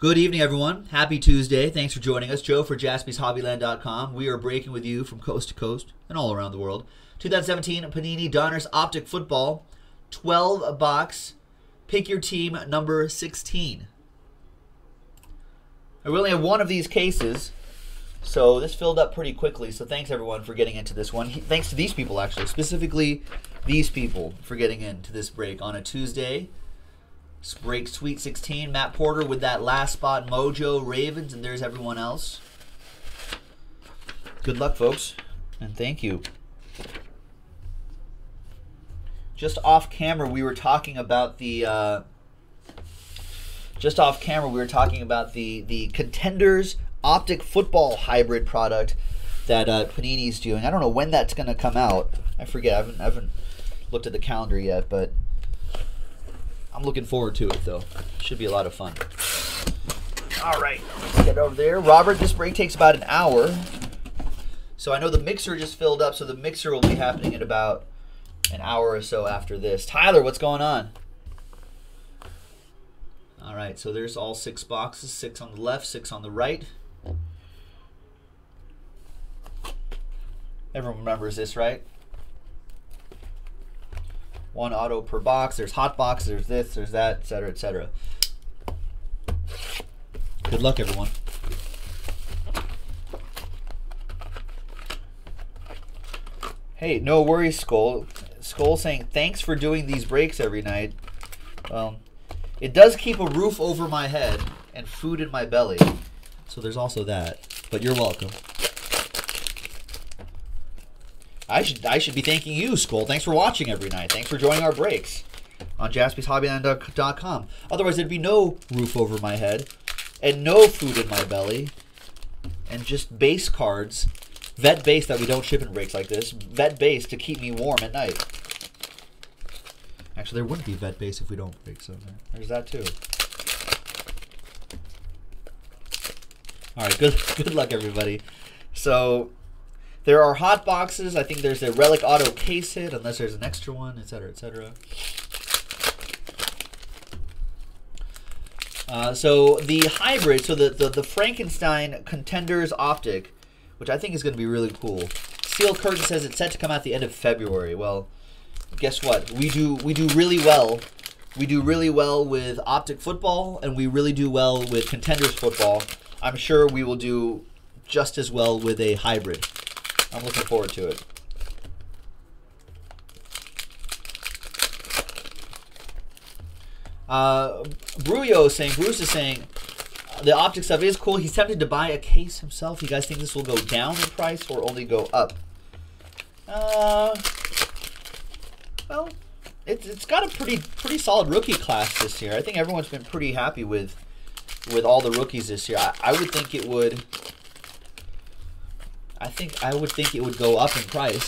Good evening, everyone. Happy Tuesday. Thanks for joining us. Joe for jaspyshobbyland.com. We are breaking with you from coast to coast and all around the world. 2017 Panini Donruss Optic Football, 12 box. Pick your team number 16. I only have one of these cases, so this filled up pretty quickly. So thanks everyone for getting into this one. Thanks to these people, actually, specifically these people for getting into this break on a Tuesday. Break Sweet 16. Matt Porter with that last spot. Mojo Ravens, and there's everyone else. Good luck, folks, and thank you. Just off camera, we were talking about the. Uh, just off camera, we were talking about the the contenders optic football hybrid product that uh, Panini's doing. I don't know when that's going to come out. I forget. I haven't, I haven't looked at the calendar yet, but I'm looking forward to it, though. Should be a lot of fun. All right, let's get over there. Robert, this break takes about an hour. So I know the mixer just filled up, so the mixer will be happening in about an hour or so after this. Tyler, what's going on? All right, so there's all six boxes, six on the left, six on the right. Everyone remembers this, right? One auto per box. There's hot box, there's this, there's that, etc., etc. Good luck, everyone. Hey, no worries, Skull. Skull saying thanks for doing these breaks every night. Um, it does keep a roof over my head and food in my belly, so there's also that. But you're welcome. I should I should be thanking you, Skull. Thanks for watching every night. Thanks for joining our breaks on jaspyshobbyland.com. Otherwise, there'd be no roof over my head and no food in my belly and just base cards, vet base that we don't ship in breaks like this, vet base to keep me warm at night. Actually, there wouldn't be vet base if we don't break, so there's that too. All right, good good luck, everybody. So there are hot boxes. I think there's a Relic Auto case hit, unless there's an extra one, etc., etc. Uh, so the hybrid, so the, the, the Frankenstein Contenders Optic, which I think is going to be really cool. Steel Curtain says it's set to come out the end of February. Well, guess what? We do we do really well. We do really well with Optic football, and we really do well with Contenders football. I'm sure we will do just as well with a hybrid. I'm looking forward to it. Uh, Bruyo saying, Bruce is saying, the optic stuff is cool. He's tempted to buy a case himself. You guys think this will go down in price or only go up? Uh, well, it's it's got a pretty pretty solid rookie class this year. I think everyone's been pretty happy with with all the rookies this year. I, I would think it would I think I would think it would go up in price.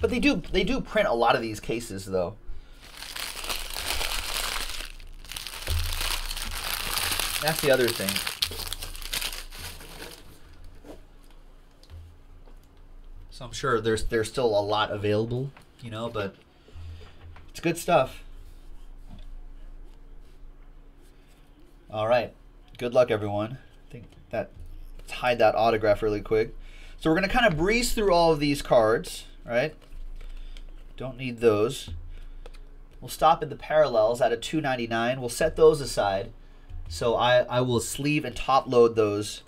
But they do they do print a lot of these cases though. That's the other thing. So I'm sure there's there's still a lot available, you know, but it's good stuff. All right. Good luck everyone. I think that hide that autograph really quick. So we're going to kind of breeze through all of these cards, right? Don't need those. We'll stop at the parallels at a 299. We'll set those aside. So I, I will sleeve and top load those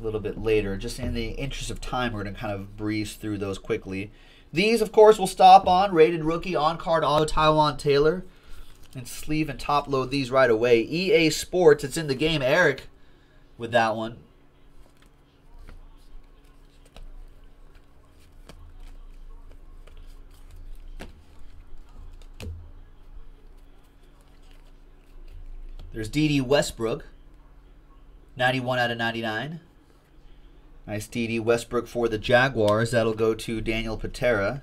a little bit later. Just in the interest of time, we're going to kind of breeze through those quickly. These, of course, we'll stop on. Rated rookie on-card auto Taywan Taylor. And sleeve and top load these right away. EA Sports, it's in the game. Eric, with that one. There's Dede Westbrook, 91 out of 99. Nice Dede Westbrook for the Jaguars. That'll go to Daniel Patera.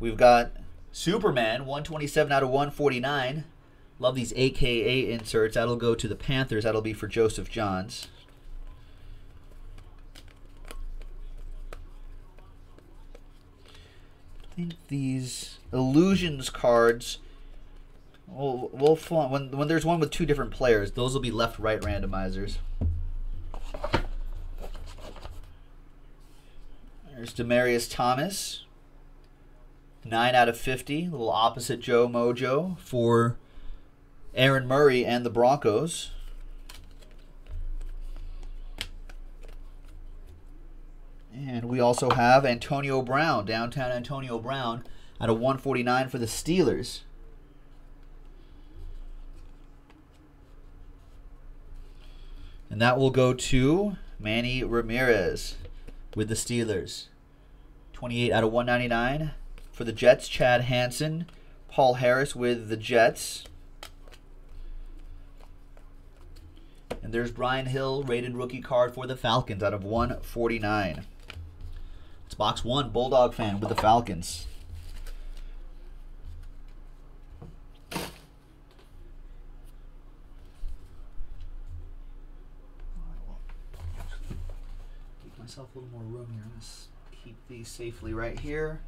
We've got Superman, 127 out of 149. Love these AKA inserts. That'll go to the Panthers. That'll be for Joseph Johns. I think these illusions cards We'll, we'll when when there's one with two different players, those will be left-right randomizers. There's Demaryius Thomas. 9 out of 50. A little opposite Joe Mojo for Aaron Murray and the Broncos. And we also have Antonio Brown, downtown Antonio Brown, at a 149 for the Steelers. And that will go to Manny Ramirez with the Steelers. 28 out of 199 for the Jets, Chad Hansen. Paul Harris with the Jets. And there's Brian Hill, rated rookie card for the Falcons out of 149. It's box one, Bulldog fan with the Falcons. myself a little more room here. Let's keep these safely right here.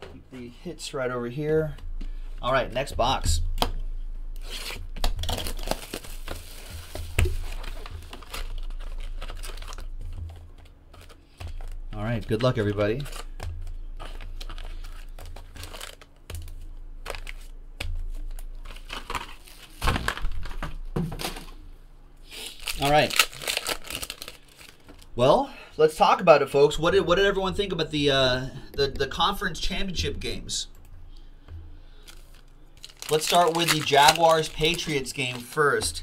Keep the hits right over here. All right, next box. All right, good luck, everybody. All right. Well, let's talk about it, folks. What did what did everyone think about the uh, the the conference championship games? Let's start with the Jaguars Patriots game first.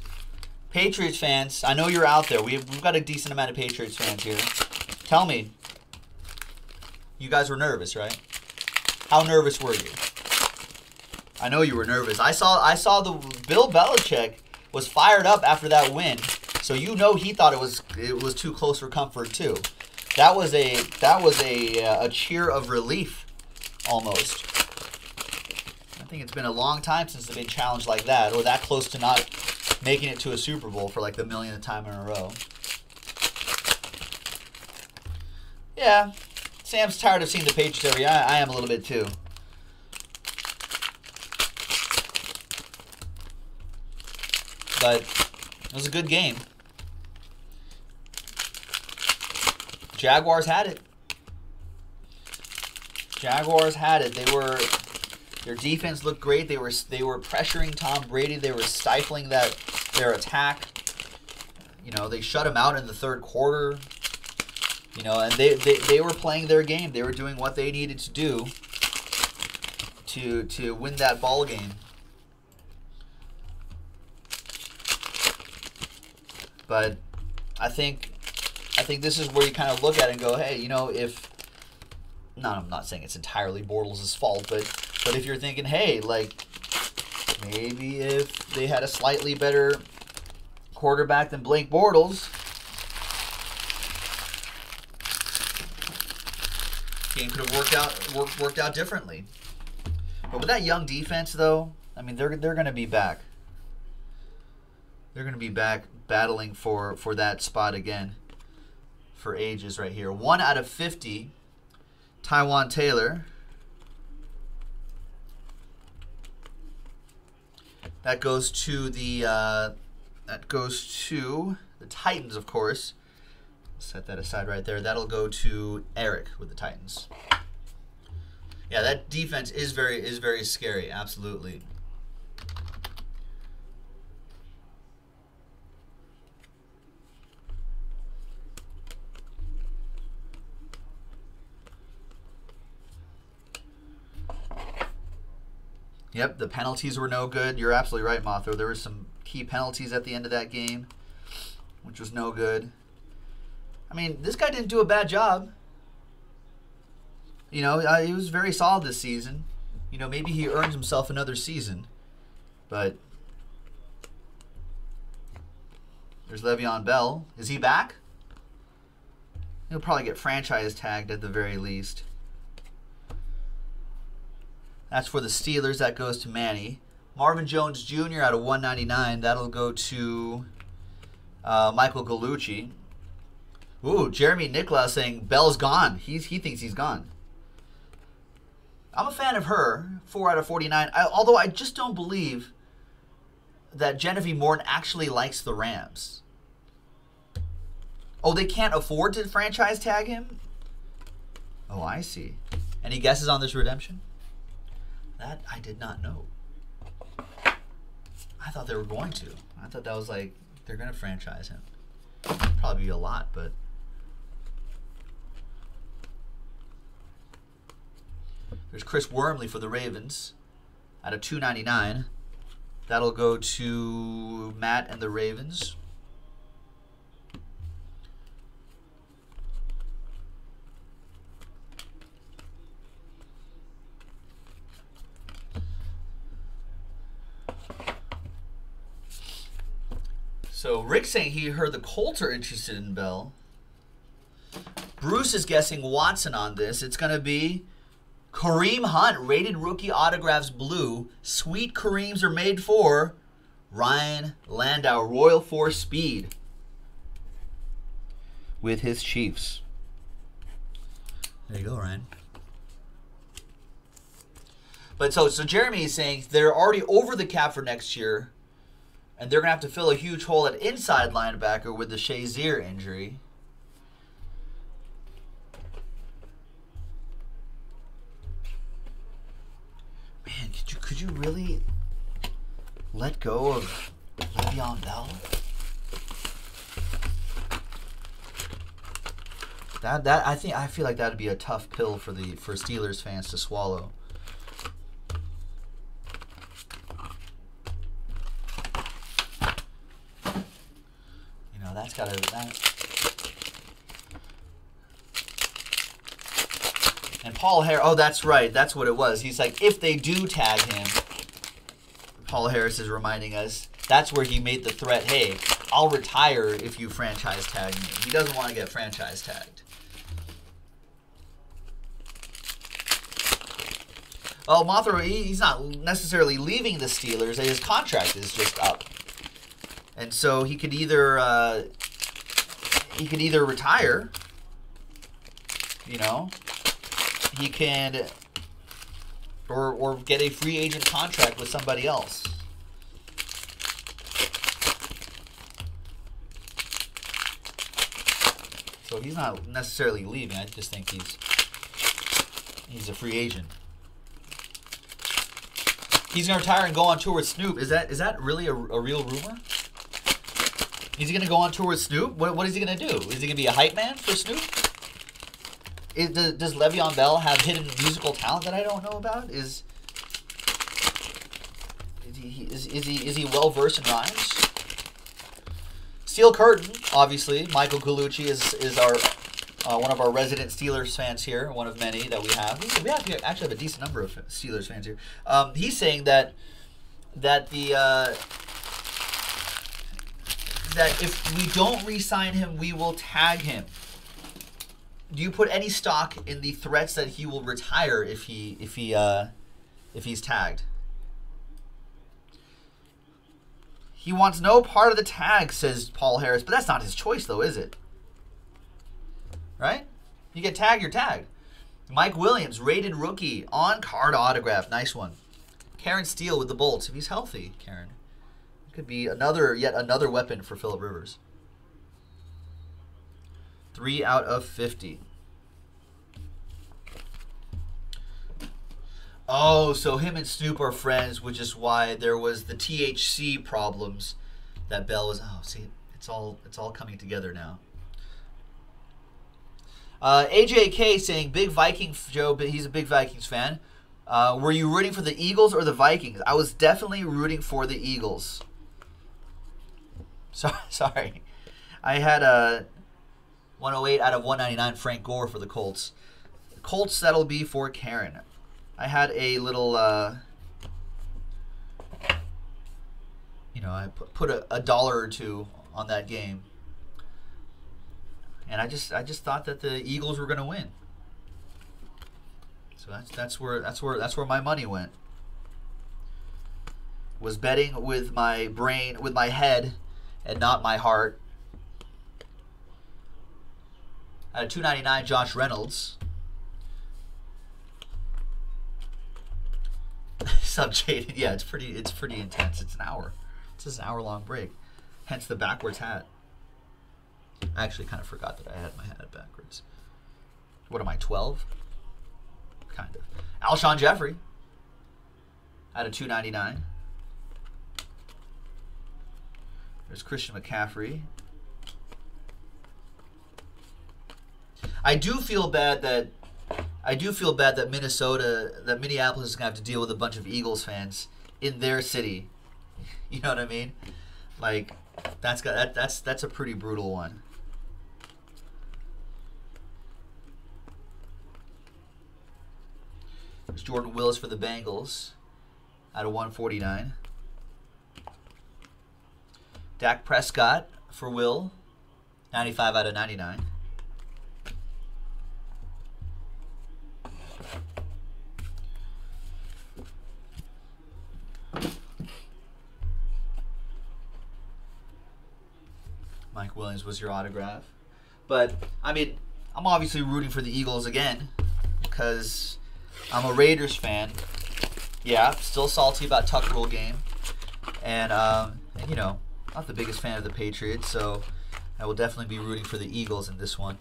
Patriots fans, I know you're out there. We've, we've got a decent amount of Patriots fans here. Tell me, you guys were nervous, right? How nervous were you? I know you were nervous. I saw I saw the Bill Belichick was fired up after that win. So you know he thought it was it was too close for comfort too. That was a that was a uh, a cheer of relief almost. I think it's been a long time since they've been challenged like that or that close to not making it to a Super Bowl for like the millionth time in a row. Yeah, Sam's tired of seeing the Patriots every. I, I am a little bit too. But it was a good game. Jaguars had it. Jaguars had it. They were their defense looked great. They were they were pressuring Tom Brady. They were stifling that their attack. You know, they shut him out in the third quarter. You know, and they, they, they were playing their game. They were doing what they needed to do to to win that ball game. But I think I think this is where you kind of look at it and go, hey, you know, if no, I'm not saying it's entirely Bortles' fault, but but if you're thinking, hey, like maybe if they had a slightly better quarterback than Blake Bortles, game could have worked out worked, worked out differently. But with that young defense, though, I mean, they're they're going to be back. They're going to be back battling for for that spot again for ages right here. One out of 50, Taywan Taylor. That goes to the uh, that goes to the Titans, of course. Set that aside right there. That'll go to Eric with the Titans. Yeah, that defense is very is very scary. Absolutely. Yep, the penalties were no good. You're absolutely right, Mothra. There were some key penalties at the end of that game, which was no good. I mean, this guy didn't do a bad job. You know, uh, he was very solid this season. You know, maybe he earns himself another season. But there's Le'Veon Bell. Is he back? He'll probably get franchise tagged at the very least. That's for the Steelers. That goes to Manny. Marvin Jones Jr. out of 199. That'll go to uh, Michael Gallucci. Ooh, Jeremy Nicholas saying Bell's gone. He's he thinks he's gone. I'm a fan of her. Four out of 49. I, although I just don't believe that Genevieve Morton actually likes the Rams. Oh, they can't afford to franchise tag him? Oh, I see. Any guesses on this redemption? That I did not know. I thought they were going to. I thought that was like they're going to franchise him. Probably a lot, but There's Chris Wormley for the Ravens out of 299. That'll go to Matt and the Ravens. So Rick saying he heard the Colts are interested in Bell. Bruce is guessing Watson on this. It's going to be Kareem Hunt, rated rookie autographs blue. Sweet Kareems are made for Ryan Landau, Royal Force Speed. With his Chiefs. There you go, Ryan. But so so Jeremy is saying they're already over the cap for next year, and they're gonna have to fill a huge hole at inside linebacker with the Shazier injury. Man, could you really let go of Le'Veon Bell? That that I think I feel like that'd be a tough pill for the for Steelers fans to swallow. You know, that's gotta that And Paul Harris, oh, that's right. That's what it was. He's like, if they do tag him, Paul Harris is reminding us, that's where he made the threat, hey, I'll retire if you franchise tag me. He doesn't want to get franchise tagged. Well, Mothra, he's not necessarily leaving the Steelers. His contract is just up, and so he could either uh, he could either retire, you know, he can or or get a free agent contract with somebody else. So he's not necessarily leaving. I just think he's he's a free agent. He's gonna retire and go on tour with Snoop. Is that is that really a, a real rumor? Is he gonna go on tour with Snoop? What, what is he gonna do? Is he gonna be a hype man for Snoop? Is, does, does Le'Veon Bell have hidden musical talent that I don't know about? Is is he is, he is he well versed in rhymes? Steel Curtain, obviously. Michael Colucci is is our uh, one of our resident Steelers fans here, one of many that we have. We actually have a decent number of Steelers fans here. Um, he's saying that that the uh, that if we don't re-sign him, we will tag him. Do you put any stock in the threats that he will retire if he if he uh, if he's tagged? He wants no part of the tag, says Paul Harris, but that's not his choice, though, is it? Right? You get tagged, you're tagged. Mike Williams, rated rookie, on card autograph. Nice one. Karen Steele with the bolts. If he's healthy, Karen. Could be another, yet another weapon for Philip Rivers. Three out of 50. Oh, so him and Snoop are friends, which is why there was the THC problems that Bell was. Oh, see, it's all it's all coming together now. Uh, AJK saying big Viking Joe, but he's a big Vikings fan. Uh, were you rooting for the Eagles or the Vikings? I was definitely rooting for the Eagles. Sorry, sorry. I had a 108 out of 199 Frank Gore for the Colts. Colts that'll be for Karen. I had a little, uh, you know, I put, a, a dollar or two on that game, and I just I just thought that the Eagles were going to win. So that's that's where that's where that's where my money went. Was betting with my brain, with my head, and not my heart. Uh, at a 299, Josh Reynolds. Sub Jaden. Yeah, it's pretty. It's pretty intense. It's an hour. It's just an hour long break. Hence the backwards hat. I actually kind of forgot that I had my hat backwards. What am I? Twelve. Kind of. Alshon Jeffery. Out of two ninety nine. There's Christian McCaffrey. I do feel bad that I do feel bad that Minnesota, that Minneapolis is gonna have to deal with a bunch of Eagles fans in their city. You know what I mean? Like that's got that, that's that's a pretty brutal one. There's Jordan Willis for the Bengals out of 149. Dak Prescott for Will, 95 out of 99. Mike Williams was your autograph. But, I mean, I'm obviously rooting for the Eagles again because I'm a Raiders fan. Yeah, still salty about Tuck Rule game. And, um, and, you know, not the biggest fan of the Patriots, so I will definitely be rooting for the Eagles in this one.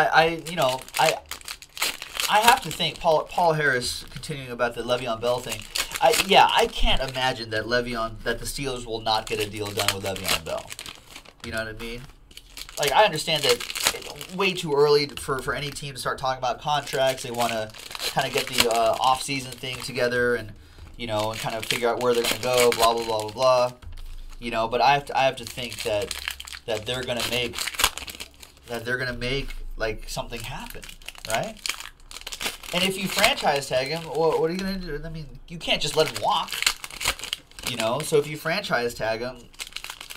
I, I, you know, I, I have to think Paul Paul Harris continuing about the Le'Veon Bell thing. I yeah, I can't imagine that Le'Veon that the Steelers will not get a deal done with Le'Veon Bell. You know what I mean? Like I understand that way too early for for any team to start talking about contracts. They want to kind of get the uh, off season thing together and you know and kind of figure out where they're going to go. Blah blah blah blah blah. You know, but I have to I have to think that that they're going to make that they're going to make like something happened, right? And if you franchise tag him, what, are you gonna do? I mean, you can't just let him walk. You know, so if you franchise tag him,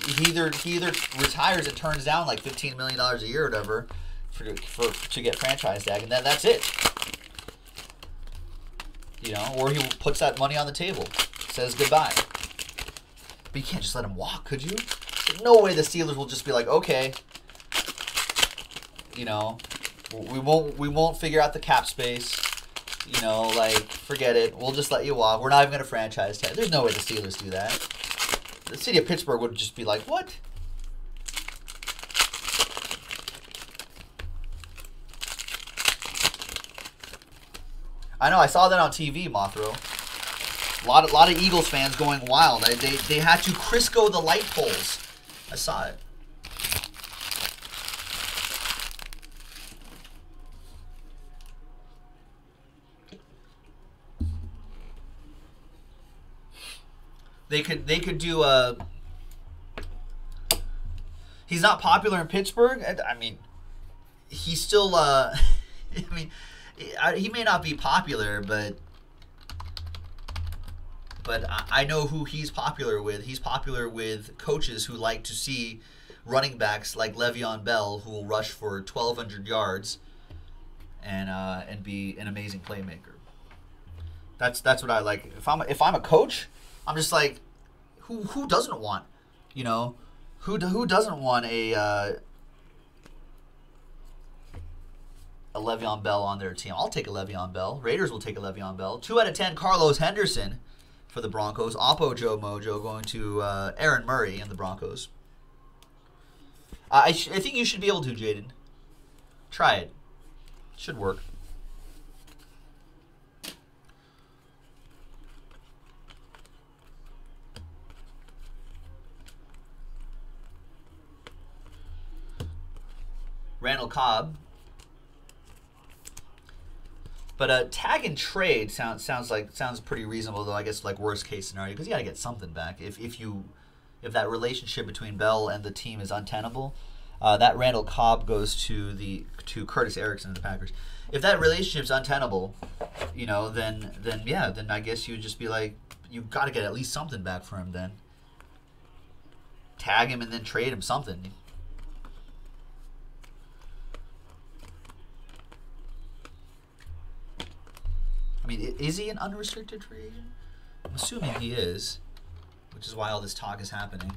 he either he either retires and turns down like fifteen million dollars a year or whatever for, for to get franchise tag, and then that's it. You know, or he puts that money on the table, says goodbye. But you can't just let him walk, could you? No way the Steelers will just be like, okay, you know, we won't we won't figure out the cap space. You know, like forget it. We'll just let you walk. We're not even gonna franchise tag. There's no way the Steelers do that. The city of Pittsburgh would just be like, what? I know. I saw that on TV, Mothro. A lot, of, lot of Eagles fans going wild. They, they, they had to Crisco the light poles. I saw it. They could they could do a. He's not popular in Pittsburgh. I mean, he's still. Uh, I mean, he may not be popular, but but I know who he's popular with. He's popular with coaches who like to see running backs like Le'Veon Bell, who will rush for 1,200 yards and uh, and be an amazing playmaker. That's that's what I like. If I'm if I'm a coach, I'm just like, who who doesn't want, you know, who who doesn't want a uh, a Le'Veon Bell on their team? I'll take a Le'Veon Bell. Raiders will take a Le'Veon Bell. Two out of ten. Carlos Henderson for the Broncos. Oppo Joe Mojo going to uh, Aaron Murray and the Broncos. I, I think you should be able to, Jaden. Try it. Should work. Randall Cobb. But uh, tag and trade sounds sounds like sounds pretty reasonable though. I guess like worst case scenario because you got to get something back if if you if that relationship between Bell and the team is untenable. Uh, that Randall Cobb goes to the to Curtis Erickson and the Packers. If that relationship's untenable, you know, then then yeah, then I guess you would just be like, you got to get at least something back for him. Then tag him and then trade him something. I mean, is he an unrestricted free agent? I'm assuming he is, which is why all this talk is happening.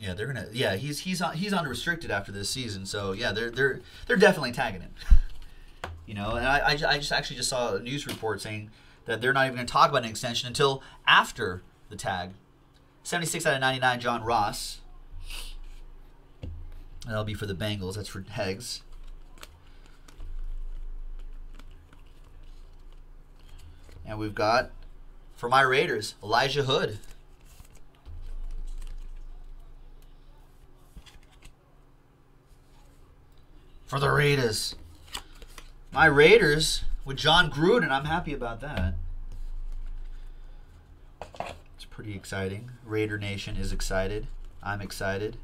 Yeah, they're gonna. Yeah, he's he's he's unrestricted after this season. So yeah, they're they're they're definitely tagging him. You know, and I, I, I just actually just saw a news report saying that they're not even to talk about an extension until after the tag. 76 out of 99, John Ross. That'll be for the Bengals. That's for Hegs. And we've got, for my Raiders, Elijah Hood. For the Raiders. My Raiders with Jon Gruden. I'm happy about that. Pretty exciting. Raider Nation is excited. I'm excited.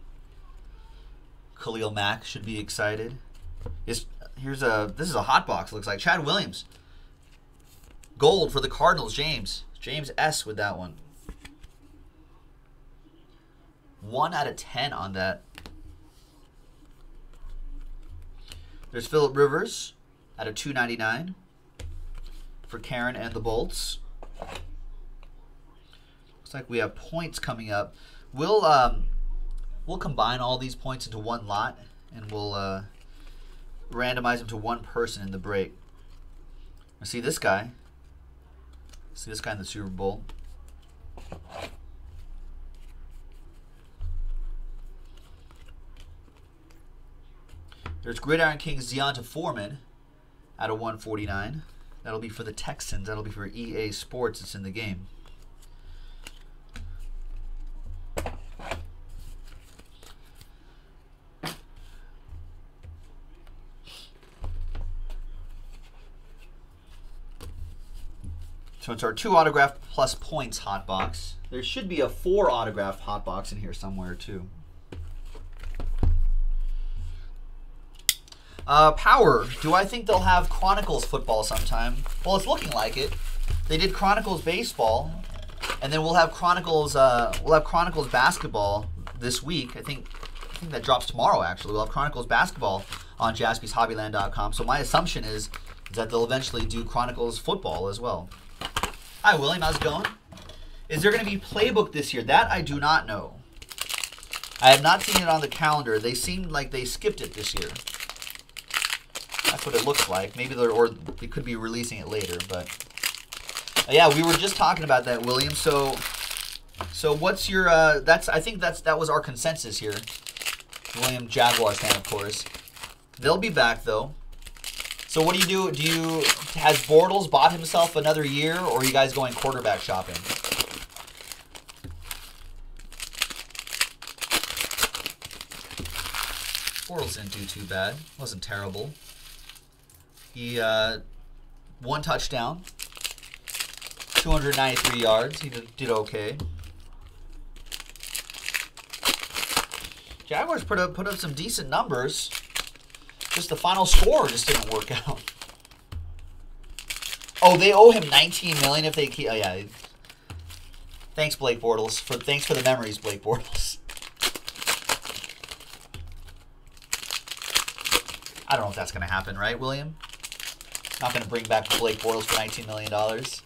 Khalil Mack should be excited. Is here's a this is a hot box. Looks like Chad Williams. Gold for the Cardinals. James James S with that one. One out of ten on that. There's Philip Rivers out of 299 for Karen and the Bolts. Like we have points coming up. We'll um, we'll combine all these points into one lot, and we'll uh, randomize them to one person in the break. I see this guy. See this guy in the Super Bowl. There's Gridiron Kings D'Onta Foreman out of 149. That'll be for the Texans. That'll be for EA Sports. It's in the game. It's our two autograph plus points hot box. There should be a four autograph hot box in here somewhere too. Uh, Power. Do I think they'll have Chronicles football sometime? Well, it's looking like it. They did Chronicles baseball, and then we'll have Chronicles. Uh, we'll have Chronicles basketball this week. I think. I think that drops tomorrow. Actually, we'll have Chronicles basketball on JaspysHobbyland.com. So my assumption is that they'll eventually do Chronicles football as well. Hi, William. How's it going? Is there going to be playbook this year? That I do not know. I have not seen it on the calendar. They seemed like they skipped it this year. That's what it looks like. Maybe they're or they could be releasing it later, but uh, yeah, we were just talking about that, William. So, so what's your? Uh, that's I think that's that was our consensus here. William Jaguars fan, of course. They'll be back though. So what do you do? Do you has Bortles bought himself another year, or are you guys going quarterback shopping? Bortles didn't do too bad. wasn't terrible. He uh, one touchdown, 293 yards. He did, did okay. Jaguars put up put up some decent numbers. Just the final score just didn't work out. Oh, they owe him 19 million if they keep. Oh yeah. Thanks, Blake Bortles. For thanks for the memories, Blake Bortles. I don't know if that's gonna happen, right, William? Not gonna bring back Blake Bortles for 19 million dollars.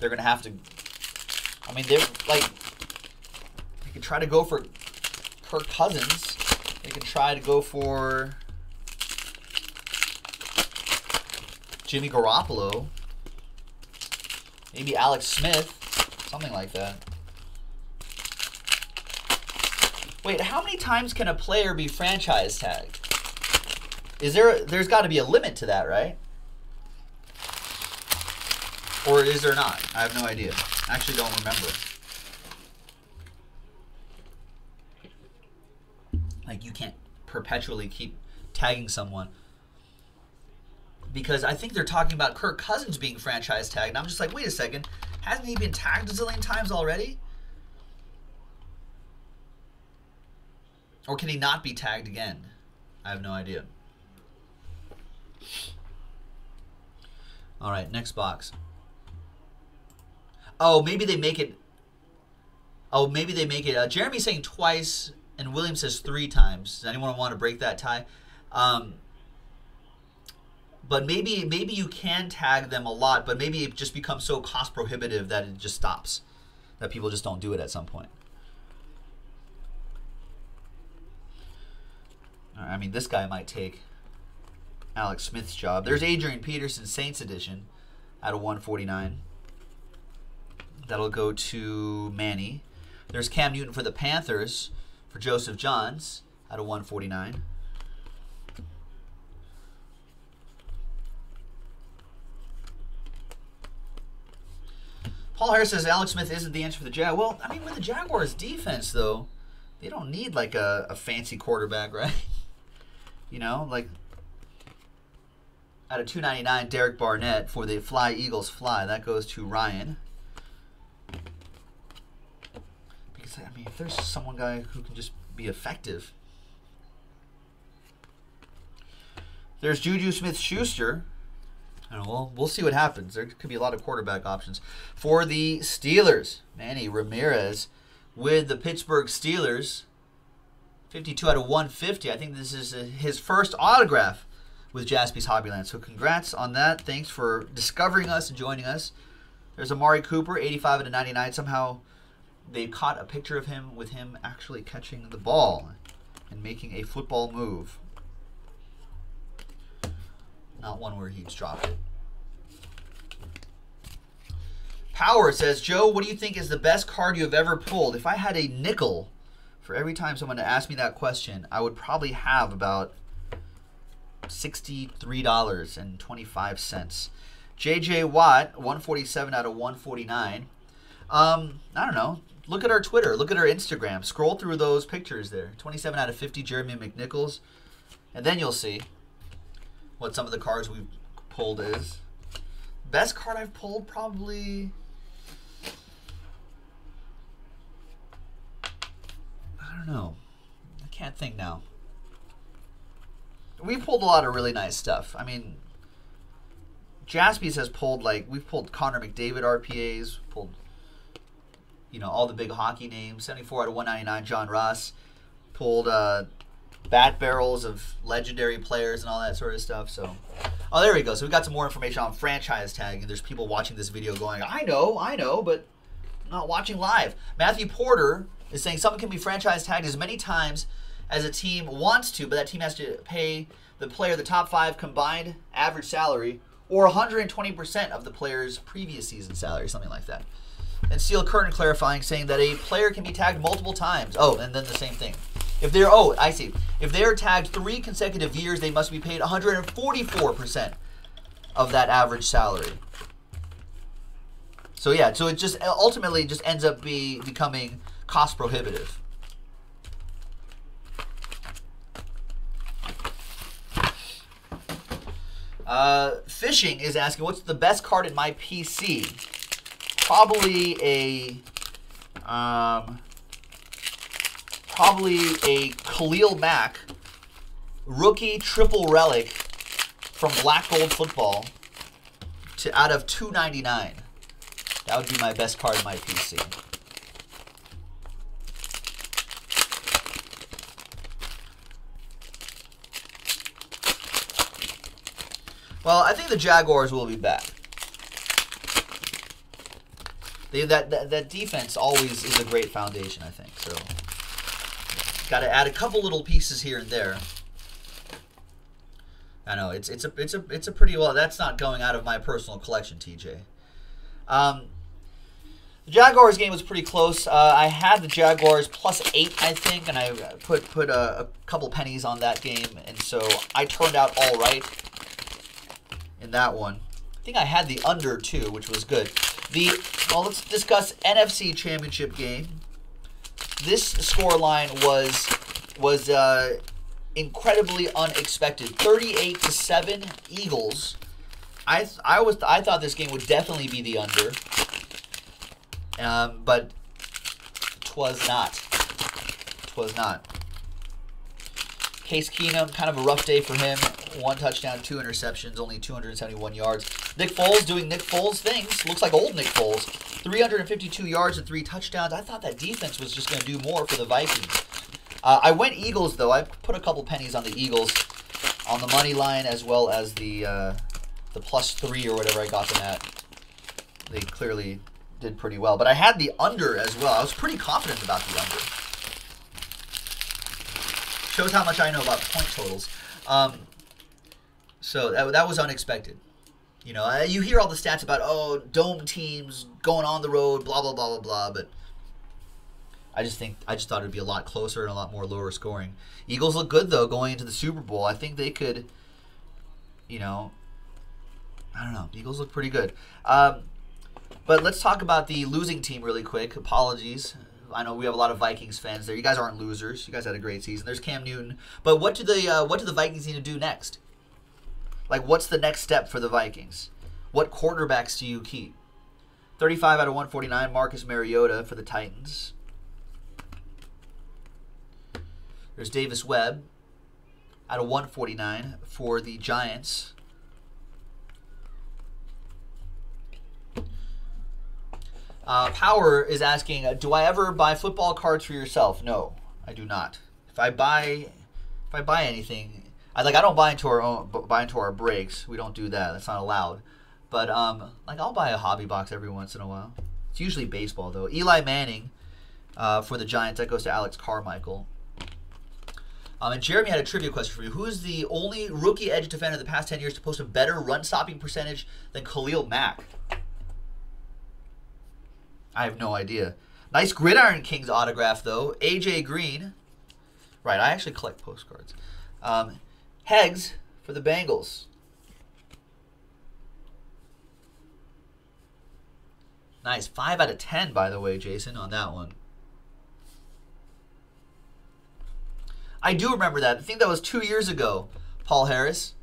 They're gonna have to. I mean, they're like. Could try to go for Kirk Cousins. They can try to go for Jimmy Garoppolo. Maybe Alex Smith. Something like that. Wait, how many times can a player be franchise tagged? Is there there's got to be a limit to that, right? Or is there not? I have no idea. I actually don't remember. Like you can't perpetually keep tagging someone. Because I think they're talking about Kirk Cousins being franchise tagged. And I'm just like, wait a second. Hasn't he been tagged a zillion times already? Or can he not be tagged again? I have no idea. All right, next box. Oh, maybe they make it. Oh, maybe they make it. Uh, Jeremy's saying twice, and William says three times. Does anyone want to break that tie? Um, but maybe maybe you can tag them a lot, but maybe it just becomes so cost prohibitive that it just stops. That people just don't do it at some point. I mean, this guy might take Alex Smith's job. There's Adrian Peterson, Saints edition, out of 149. That'll go to Manny. There's Cam Newton for the Panthers for Joseph Johns out of 149. Paul Harris says Alex Smith isn't the answer for the Jag. Well, I mean, with the Jaguars' defense, though, they don't need like a, a fancy quarterback, right? you know, like out of 299, Derek Barnett for the Fly Eagles Fly. That goes to Ryan. I mean, if there's someone guy who can just be effective. There's Juju Smith-Schuster well, we'll see what happens. There could be a lot of quarterback options for the Steelers. Manny Ramirez with the Pittsburgh Steelers. 52 out of 150. I think this is uh, his first autograph with Jaspy's Hobbyland. So congrats on that. Thanks for discovering us and joining us. There's Amari Cooper, 85 out of 99. Somehow they caught a picture of him with him actually catching the ball and making a football move. Not one where he's dropped it. Power says, Joe, what do you think is the best card you have ever pulled? If I had a nickel for every time someone asked me that question, I would probably have about $63.25. JJ Watt, 147 out of 149. Um, I don't know. Look at our Twitter. Look at our Instagram. Scroll through those pictures there. 27 out of 50, Jeremy McNichols. And then you'll see what some of the cards we've pulled is. Best card I've pulled probably. I don't know. I can't think now. We pulled a lot of really nice stuff. I mean, Jaspy's has pulled like we've pulled Connor McDavid RPAs, pulled you know all the big hockey names. Seventy four out of one ninety nine. John Ross pulled uh, bat barrels of legendary players and all that sort of stuff. So, oh, there we go. So we got some more information on franchise tag, and there's people watching this video going, "I know, I know," but not watching live. Matthew Porter is saying someone can be franchise tagged as many times as a team wants to, but that team has to pay the player the top five combined average salary or 120% of the player's previous season salary, something like that. And Steel Curtain clarifying, saying that a player can be tagged multiple times. Oh, and then the same thing. If they're, oh, I see. If they're tagged three consecutive years, they must be paid 144% of that average salary. So yeah, so it just ultimately just ends up be becoming cost prohibitive. Uh, Fishing is asking, what's the best card in my PC? Probably a um, probably a Khalil Mack rookie triple relic from Black Gold Football to out of 299. That would be my best card in my PC. Well, I think the Jaguars will be back. They, that, that that defense always is a great foundation, I think. So Got to add a couple little pieces here and there. I know it's it's a it's a it's a pretty well. That's not going out of my personal collection, TJ. Um, the Jaguars game was pretty close. Uh, I had the Jaguars plus eight, I think, and I put put a, a, couple pennies on that game, and so I turned out all right in that one. I think I had the under too, which was good. The well, let's discuss NFC Championship game this score line was was uh, incredibly unexpected. 38 to 7 Eagles. I I was I thought this game would definitely be the under. Um, but twas not. Twas not. Case Keenum, kind of a rough day for him. One touchdown, two interceptions, only 271 yards. Nick Foles doing Nick Foles things. Looks like old Nick Foles. 352 yards and three touchdowns. I thought that defense was just going to do more for the Vikings. Uh, I went Eagles though. I put a couple pennies on the Eagles on the money line as well as the uh, the plus three or whatever I got them at. They clearly did pretty well, but I had the under as well. I was pretty confident about the under. Shows how much I know about point totals. Um, so that, that was unexpected. You know, you hear all the stats about oh dome teams going on the road, blah blah blah blah blah, but I just think I just thought it'd be a lot closer and a lot more lower scoring. Eagles look good though going into the Super Bowl. I think they could, you know, I don't know. Eagles look pretty good. Um, but let's talk about the losing team really quick. Apologies. I know we have a lot of Vikings fans there. You guys aren't losers. You guys had a great season. There's Cam Newton. But what do the uh, what do the Vikings need to do next? Like, what's the next step for the Vikings? What quarterbacks do you keep? 35 out of 149, Marcus Mariota for the Titans. There's Davis Webb out of 149 for the Giants. Uh, Power is asking, uh, do I ever buy football cards for yourself? No, I do not. If I buy, if I buy anything, I like I don't buy into our own buy into our breaks. We don't do that. That's not allowed. But um, like I'll buy a hobby box every once in a while. It's usually baseball though. Eli Manning uh, for the Giants. That goes to Alex Carmichael. Um, and Jeremy had a trivia question for you. Who is the only rookie edge defender in the past 10 years to post a better run stopping percentage than Khalil Mack? I have no idea. Nice Gridiron Kings autograph, though. AJ Green. Right, I actually collect postcards. Um, Hegs for the Bengals. Nice. 5 out of 10, by the way, Jason, on that one. I do remember that. I think that was two years ago. Paul Harris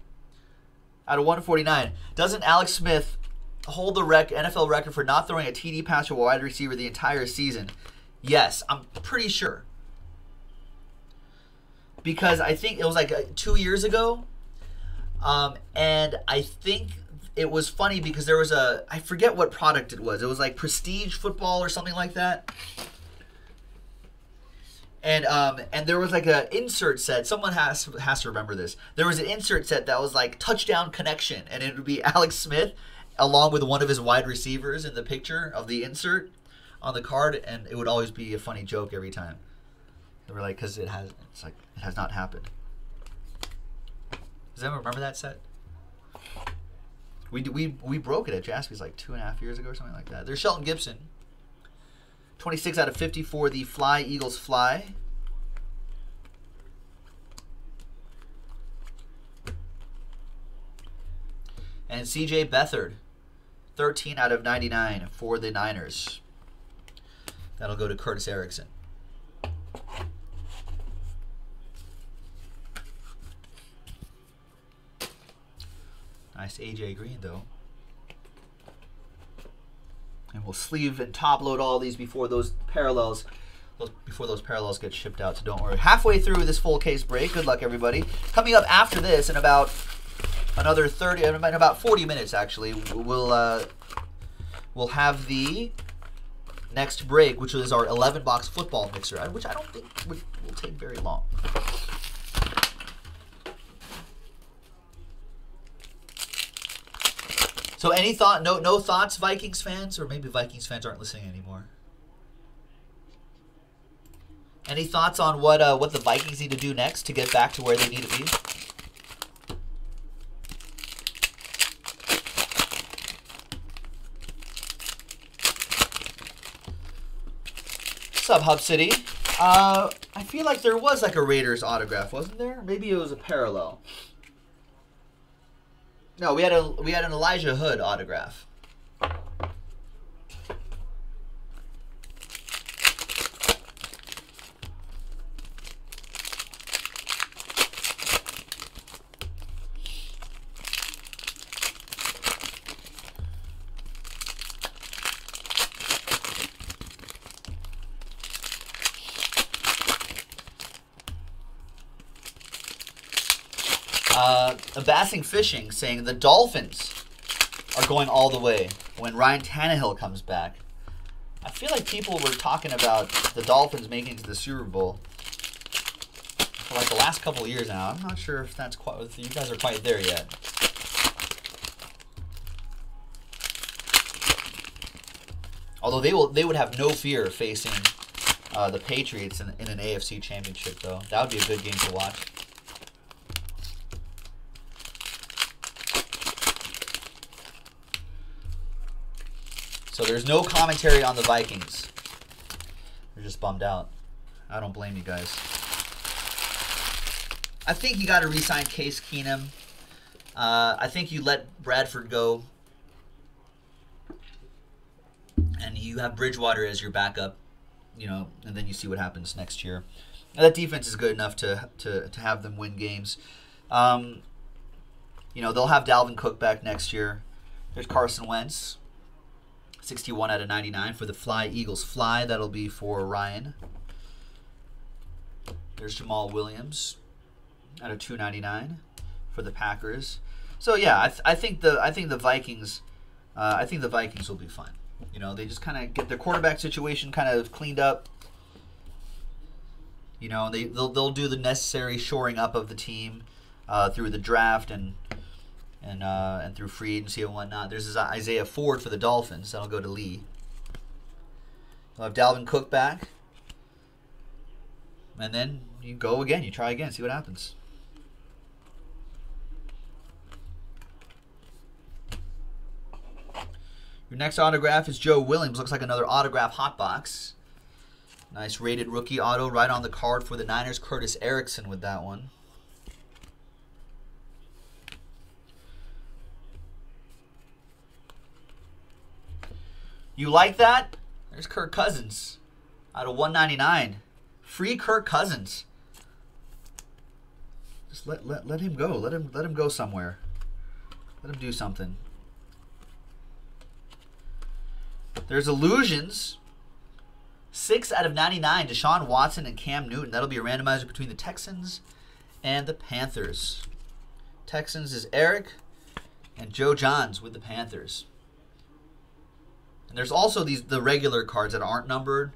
out of 149. Doesn't Alex Smith hold the rec- NFL record for not throwing a TD pass to a wide receiver the entire season? Yes, I'm pretty sure. Because I think it was like uh, two years ago. Um, and I think it was funny because there was a, I forget what product it was. It was like Prestige Football or something like that and um and there was like an insert set. Someone has has to remember this. There was an insert set that was like touchdown connection, and it would be Alex Smith along with one of his wide receivers in the picture of the insert on the card, and it would always be a funny joke every time. Were like, because it has, it's like it has not happened. Does anyone remember that set? We we we broke it at Jaspy's like two and a half years ago or something like that. There's Shelton Gibson. 26 out of 50 for the Fly Eagles Fly. And CJ Beathard, 13 out of 99 for the Niners. That'll go to Curtis Erickson. Nice AJ Green, though. And we'll sleeve and top load all these before those parallels before those parallels get shipped out, so don't worry. Halfway through this full case break. Good luck, everybody. Coming up after this in about another 30, in about 40 minutes, actually, we'll, uh, we'll have the next break, which is our 11-box football mixer, which I don't think would, will take very long. So any thought? No, no thoughts, Vikings fans, or maybe Vikings fans aren't listening anymore. Any thoughts on what uh, what the Vikings need to do next to get back to where they need to be? Sub Hub City. Uh, I feel like there was like a Raiders autograph, wasn't there? Maybe it was a parallel. No, we had a we had an Elijah Hood autograph. Abassing Fishing saying the Dolphins are going all the way when Ryan Tannehill comes back. I feel like people were talking about the Dolphins making it to the Super Bowl for like the last couple years now. I'm not sure if that's quite if you guys are quite there yet. Although they will, they would have no fear facing uh, the Patriots in, in an AFC Championship, though. That would be a good game to watch. So there's no commentary on the Vikings. They're just bummed out. I don't blame you guys. I think you got to re-sign Case Keenum. Uh, I think you let Bradford go, and you have Bridgewater as your backup. You know, and then you see what happens next year. And that defense is good enough to to, to have them win games. Um, you know, they'll have Dalvin Cook back next year. There's Carson Wentz. 61 out of 99 for the Fly Eagles Fly. That'll be for Ryan. There's Jamaal Williams out of 299 for the Packers. So yeah, I, th- I think the I think the Vikings, uh, I think the Vikings will be fine. You know, they just kind of get their quarterback situation kind of cleaned up. You know, they they'll, they'll do the necessary shoring up of the team uh, through the draft and and uh, and through free agency and whatnot. There's Isaiah Ford for the Dolphins. That'll go to Lee. We'll have Dalvin Cook back. And then you go again. You try again. See what happens. Your next autograph is Joe Williams. Looks like another autograph hot box. Nice rated rookie auto right on the card for the Niners. Curtis Erickson with that one. You like that? There's Kirk Cousins out of 199. Free Kirk Cousins. Just let, let, let him go. Let him let him go somewhere. Let him do something. There's illusions. Six out of 99. Deshaun Watson and Cam Newton. That'll be a randomizer between the Texans and the Panthers. Texans is Eric and Joe Johns with the Panthers. And there's also these the regular cards that aren't numbered.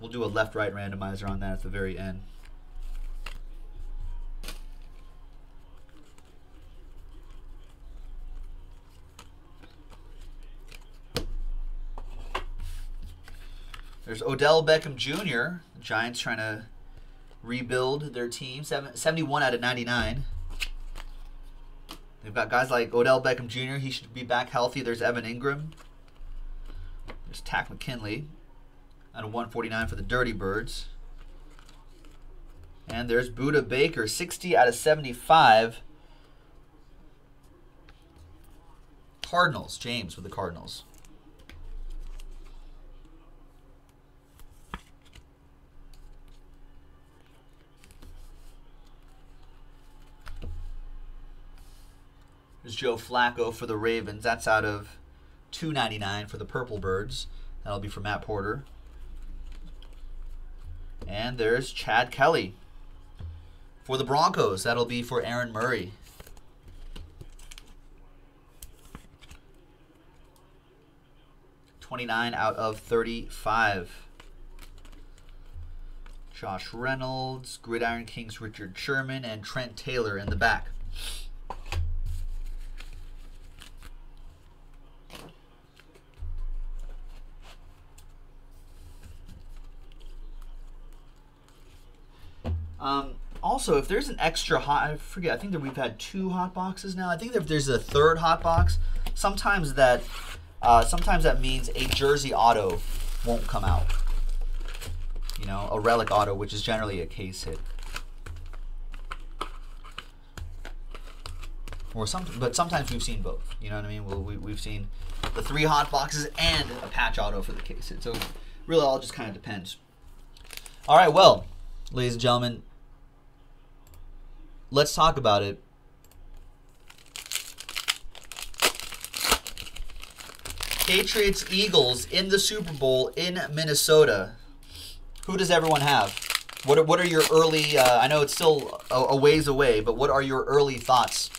We'll do a left-right randomizer on that at the very end. There's Odell Beckham Jr. The Giants trying to rebuild their team. 71 out of 99. They've got guys like Odell Beckham Jr. He should be back healthy. There's Evan Engram. There's Takk McKinley out of 149 for the Dirty Birds. And there's Budda Baker, 60 out of 75. Cardinals, James with the Cardinals. There's Joe Flacco for the Ravens. That's out of 299 for the Purple Birds. That'll be for Matt Porter. And there's Chad Kelly for the Broncos. That'll be for Aaron Murray. Twenty-nine out of thirty-five. Josh Reynolds, Gridiron Kings Richard Sherman, and Trent Taylor in the back. Also, if there's an extra hot, I forget. I think that we've had two hot boxes now. I think that if there's a third hot box, sometimes that, uh, sometimes that means a jersey auto won't come out. You know, a relic auto, which is generally a case hit. Or some, but sometimes we've seen both. You know what I mean? Well, we, we've seen the three hot boxes and a patch auto for the case hit. So really, all just kind of depends. All right, well, ladies and gentlemen, let's talk about it. Patriots Eagles in the Super Bowl in Minnesota. Who does everyone have? What are, what are your early? Uh, I know it's still a, a, ways away, but what are your early thoughts?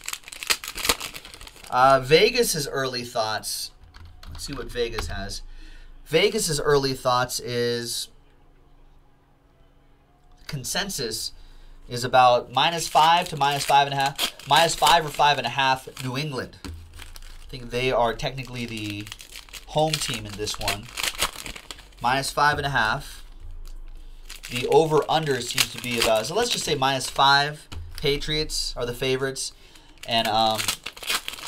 Uh, Vegas's early thoughts. Let's see what Vegas has. Vegas's early thoughts is consensus is about minus five to minus five and a half, minus five or five and a half. New England. I think they are technically the home team in this one. Minus five and a half. The over under seems to be about so let's just say minus five. Patriots are the favorites, and um,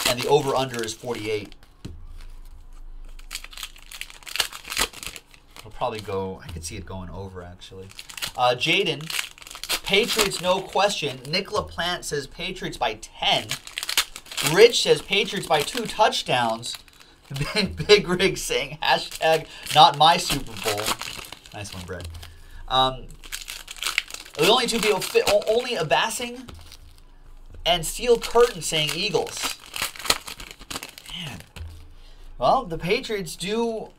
and the over under is 48. I'll probably go. I could see it going over actually. Uh, Jaden, Patriots no question. Nicola Plant says Patriots by 10. Rich says Patriots by two touchdowns. Big, Big Rig saying hashtag not my Super Bowl. Nice one, Brett. Um, the only two people fit, only Abassing and Steel Curtain saying Eagles. Man. Well, the Patriots do.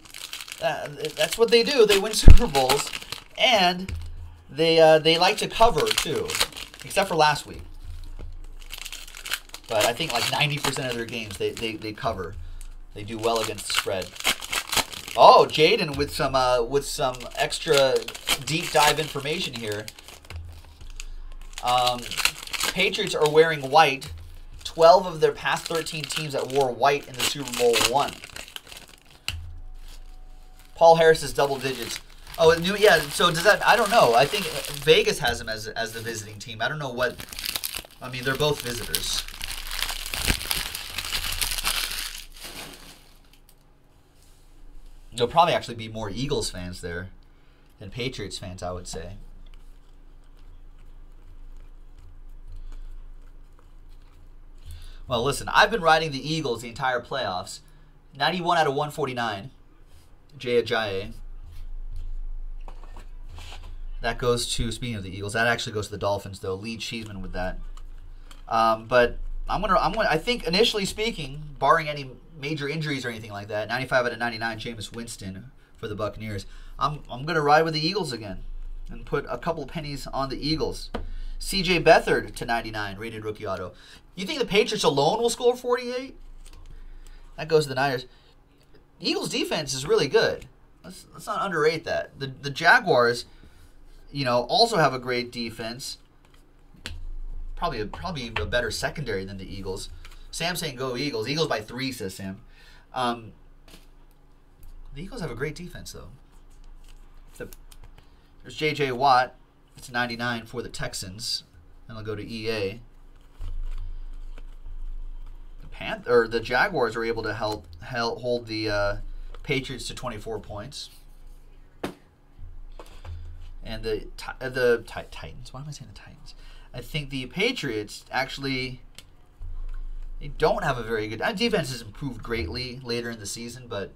Uh, that's what they do. They win Super Bowls, and they uh, they like to cover too, except for last week. But I think like 90% of their games they, they, they cover. They do well against the spread. Oh, Jaden with some uh, with some extra deep dive information here. Um, Patriots are wearing white. 12 of their past 13 teams that wore white in the Super Bowl won. Paul Harris is double digits. Oh, yeah. So does that? I don't know. I think Vegas has them as as the visiting team. I don't know what. I mean, they're both visitors. There'll probably actually be more Eagles fans there than Patriots fans, I would say. Well, listen, I've been riding the Eagles the entire playoffs. 91 out of 149. Jay Ajayi. That goes to speaking of the Eagles. That actually goes to the Dolphins, though. Lee Cheeseman with that. Um, but I'm gonna, I'm gonna. I think initially speaking, barring any major injuries or anything like that, 95 out of 99, Jameis Winston for the Buccaneers. I'm, I'm gonna ride with the Eagles again, and put a couple pennies on the Eagles. C.J. Beathard to 99, rated rookie auto. You think the Patriots alone will score 48? That goes to the Niners. Eagles' defense is really good. Let's, let's not underrate that. The the Jaguars you know, also have a great defense. Probably a, probably a better secondary than the Eagles. Sam saying go Eagles. Eagles by three, says Sam. Um, the Eagles have a great defense, though. The, there's J.J. Watt. It's 99 for the Texans. And I'll go to EA. The Panth- or the Jaguars are able to help, help hold the uh, Patriots to 24 points and the uh, the Titans. Why am I saying the Titans? I think the Patriots actually they don't have a very good uh, defense has improved greatly later in the season, but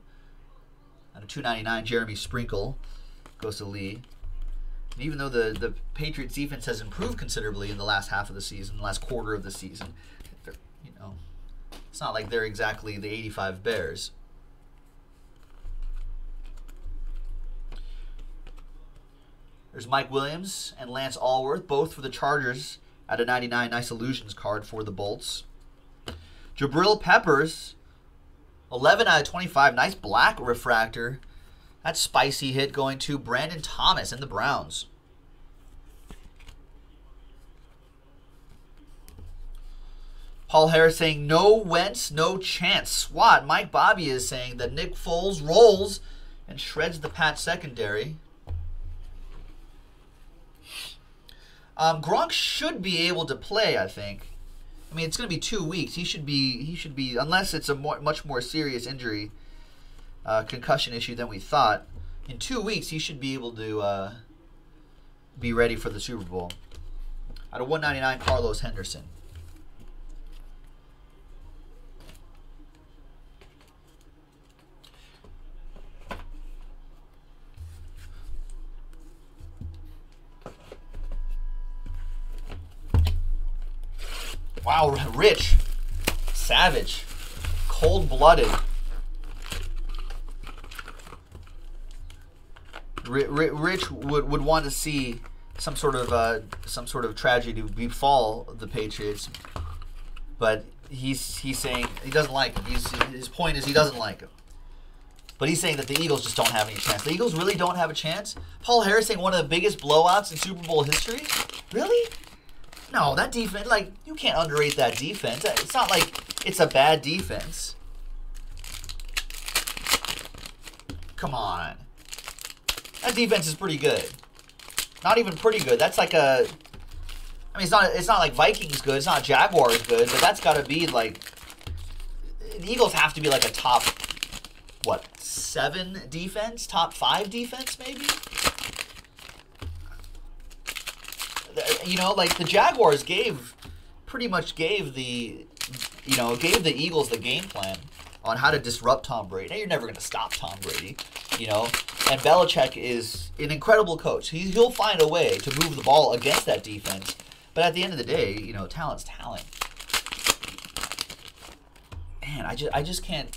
out of 299, Jeremy Sprinkle goes to Lee. And even though the the Patriots defense has improved considerably in the last half of the season, the last quarter of the season, you know, it's not like they're exactly the 85 Bears. There's Mike Williams and Lance Alworth, both for the Chargers at a 99 Nice Illusions card for the Bolts. Jabril Peppers, 11 out of 25. Nice black refractor. That spicy hit going to Brandon Thomas and the Browns. Paul Harris saying no Wentz, no chance. SWAT. Mike Bobby is saying that Nick Foles rolls and shreds the Pat secondary. Um, Gronk should be able to play. I think. I mean, it's going to be two weeks. He should be. He should be unless it's a more, much more serious injury, uh, concussion issue than we thought. In two weeks, he should be able to uh, be ready for the Super Bowl. Out of 199, Carlos Henderson. Wow, rich, savage, cold blooded. Rich would, would want to see some sort of uh, some sort of tragedy to befall the Patriots, but he's he's saying he doesn't like him. He's, his point is he doesn't like him. But he's saying that the Eagles just don't have any chance. The Eagles really don't have a chance. Paul Harris saying one of the biggest blowouts in Super Bowl history. Really? No, that defense, like, you can't underrate that defense. It's not like it's a bad defense. Come on. That defense is pretty good. Not even pretty good. That's like a. I mean, it's not. It's not like Vikings good. It's not Jaguars good. But that's got to be like. The Eagles have to be like a top, what, seven defense, top five defense, maybe. Uh, you know, like the Jaguars gave, pretty much gave the, you know, gave the Eagles the game plan on how to disrupt Tom Brady. Now, you're never going to stop Tom Brady, you know. And Belichick is an incredible coach. He, he'll find a way to move the ball against that defense. But at the end of the day, you know, talent's talent. Man, I just, I just can't.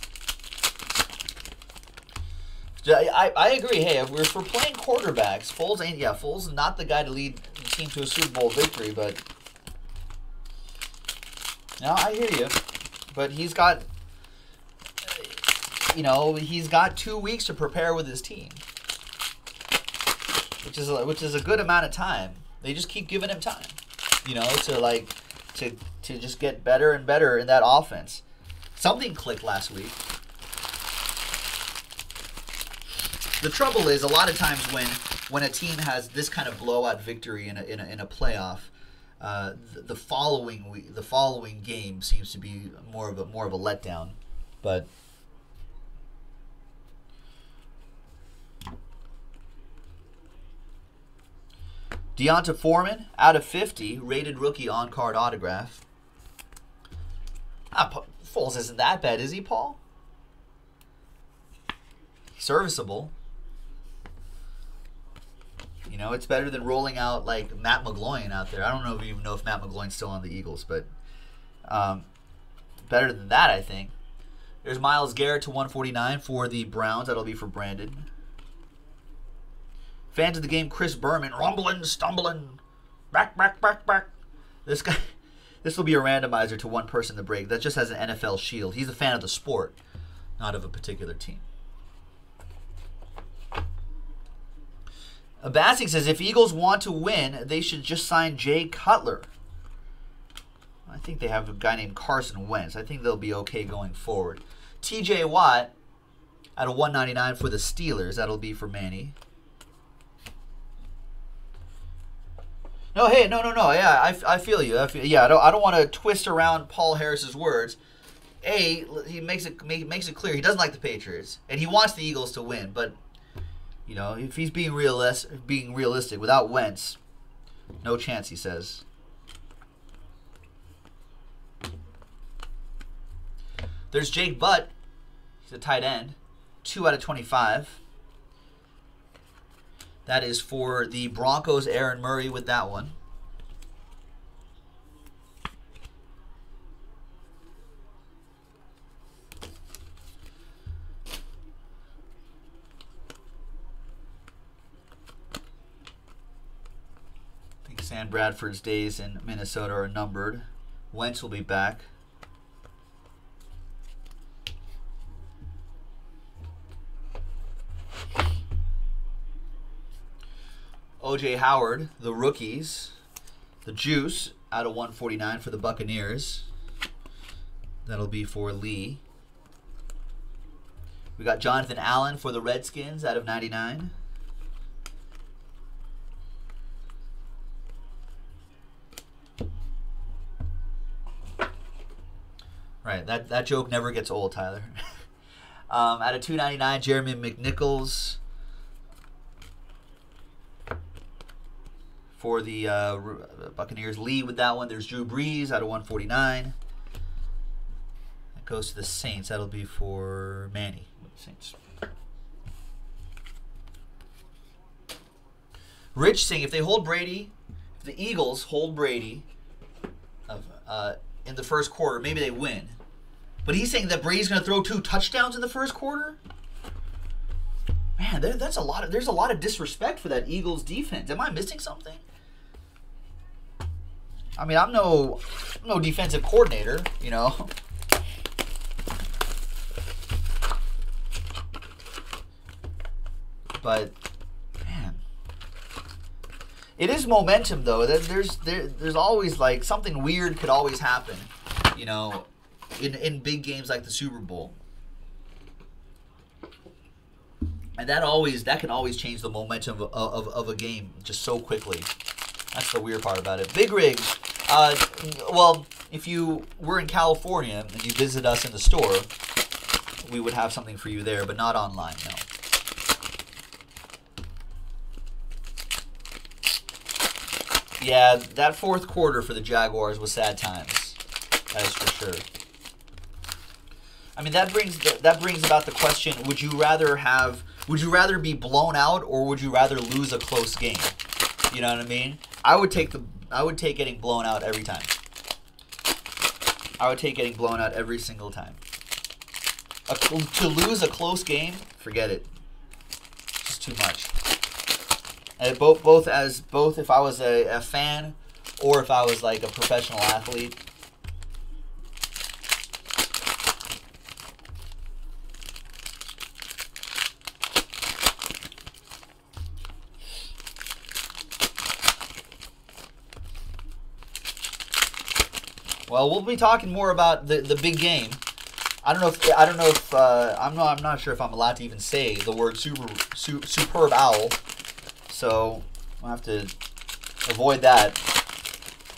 I, I agree. Hey, if we're, if we're playing quarterbacks, Foles ain't. Yeah, Foles not the guy to lead team to a Super Bowl victory, but. No, I hear you. But he's got you know, he's got two weeks to prepare with his team, which is a, which is a good amount of time. They just keep giving him time, you know, to like to to just get better and better in that offense. Something clicked last week. The trouble is, a lot of times when when a team has this kind of blowout victory in a in a, in a playoff, uh, the, the following the following game seems to be more of a more of a letdown. But D'Onta Foreman, out of 50, rated rookie on card autograph. Ah, Foles isn't that bad, is he, Paul? Serviceable. You know, it's better than rolling out like Matt McGloin out there. I don't know if you even know if Matt McGloin's still on the Eagles, but um, better than that, I think. There's Myles Garrett to 149 for the Browns. That'll be for Brandon. Fans of the game, Chris Berman, rumbling, stumbling, back, back, back, back. This guy, this will be a randomizer to one person to break. That just has an NFL shield. He's a fan of the sport, not of a particular team. Abassing says if Eagles want to win, they should just sign Jay Cutler. I think they have a guy named Carson Wentz. I think they'll be okay going forward. TJ Watt at a 199 for the Steelers. That'll be for Manny. No, hey, no, no, no. Yeah, I, I feel you. I feel, yeah, I don't, I don't want to twist around Paul Harris's words. A, he makes it make, makes it clear he doesn't like the Patriots and he wants the Eagles to win. But you know, if he's being realistic, being realistic without Wentz, no chance. He says. There's Jake Butt. He's a tight end. Two out of twenty-five. That is for the Broncos, Aaron Murray with that one. Sam Bradford's days in Minnesota are numbered. Wentz will be back. OJ Howard, the rookies, the juice out of 149 for the Buccaneers. That'll be for Lee. We got Jonathan Allen for the Redskins out of 99. Right, that, that joke never gets old, Tyler. um, out of 299, Jeremy McNichols. for the uh, Buccaneers lead with that one. There's Drew Brees out of 149. That goes to the Saints. That'll be for Manny Saints. Rich saying if they hold Brady, if the Eagles hold Brady uh, in the first quarter, maybe they win. But he's saying that Brady's going to throw two touchdowns in the first quarter? Man, there, that's a lot of there's a lot of disrespect for that Eagles defense. Am I missing something? I mean, I'm no no defensive coordinator, you know. But man, it is momentum though. There's there, there's always like something weird could always happen, you know, in in big games like the Super Bowl. And that always that can always change the momentum of, of, of a game just so quickly. That's the weird part about it. Big rigs. Uh, well, if you were in California and you visit us in the store, we would have something for you there, but not online. No. Yeah, that fourth quarter for the Jaguars was sad times. That is for sure. I mean, that brings that brings about the question: Would you rather have? Would you rather be blown out, or would you rather lose a close game? You know what I mean? I would take the I would take getting blown out every time. I would take getting blown out every single time. A, to lose a close game, forget it. It's just too much. And both both as both if I was a, a fan or if I was like a professional athlete. Well, we'll be talking more about the, the big game. I don't know if I don't know if uh, I'm not I'm not sure if I'm allowed to even say the word super su, superb owl. So I'll have to avoid that,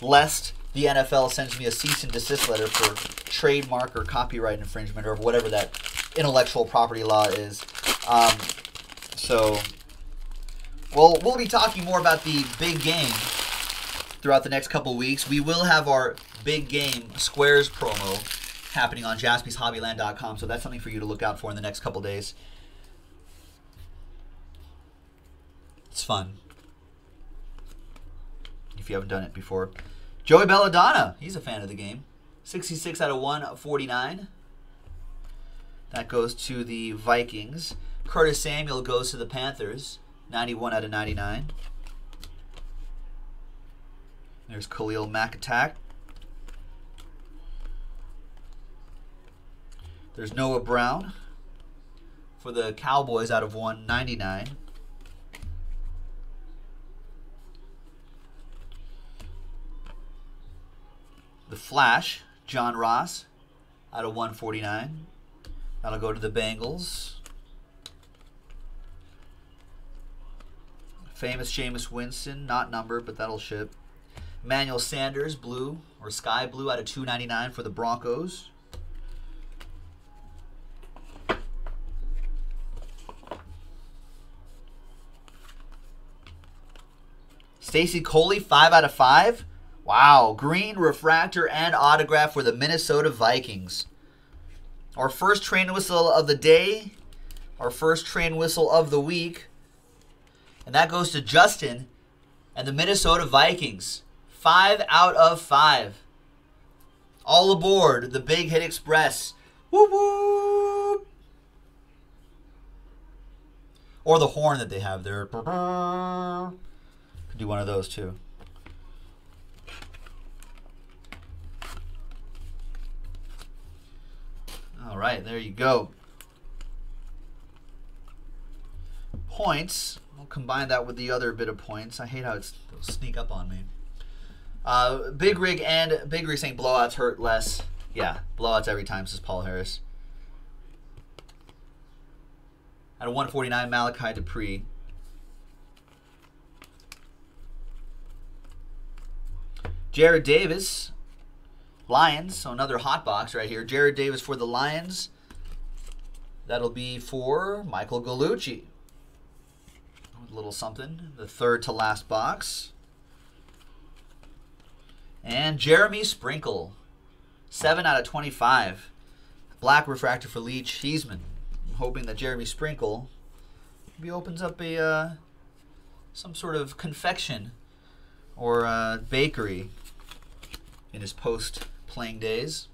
lest the NFL sends me a cease and desist letter for trademark or copyright infringement or whatever that intellectual property law is. Um, so, well, we'll be talking more about the big game throughout the next couple weeks. We will have our big game squares promo happening on jaspyshobbyland.com, so that's something for you to look out for in the next couple days. It's fun. If you haven't done it before. Joey Belladonna, he's a fan of the game. 66 out of 149. That goes to the Vikings. Curtis Samuel goes to the Panthers. 91 out of 99. There's Khalil Mack attack. There's Noah Brown for the Cowboys out of 199. The Flash, John Ross, out of 149. That'll go to the Bengals. Famous Jameis Winston, not numbered, but that'll ship. Manuel Sanders, blue or sky blue, out of 299 for the Broncos. Stacy Coley, 5 out of 5. Wow, green refractor and autograph for the Minnesota Vikings. Our first train whistle of the day, our first train whistle of the week, and that goes to Justin and the Minnesota Vikings. Five out of five. All aboard the Big Hit Express. Whoop whoop. Or the horn that they have there. Do one of those too. All right, there you go. Points. We'll combine that with the other bit of points. I hate how it's sneak up on me. Uh, big rig and big rig saying blowouts hurt less. Yeah, blowouts every time, says Paul Harris. At a 149, Malachi Dupre. Jarrad Davis, Lions, so another hot box right here. Jarrad Davis for the Lions. That'll be for Michael Gallucci. A little something. The third to last box. And Jeremy Sprinkle. 7 out of 25. Black refractor for Lee Cheeseman. I'm hoping that Jeremy Sprinkle maybe opens up a uh, some sort of confection or uh, bakery in his post playing days.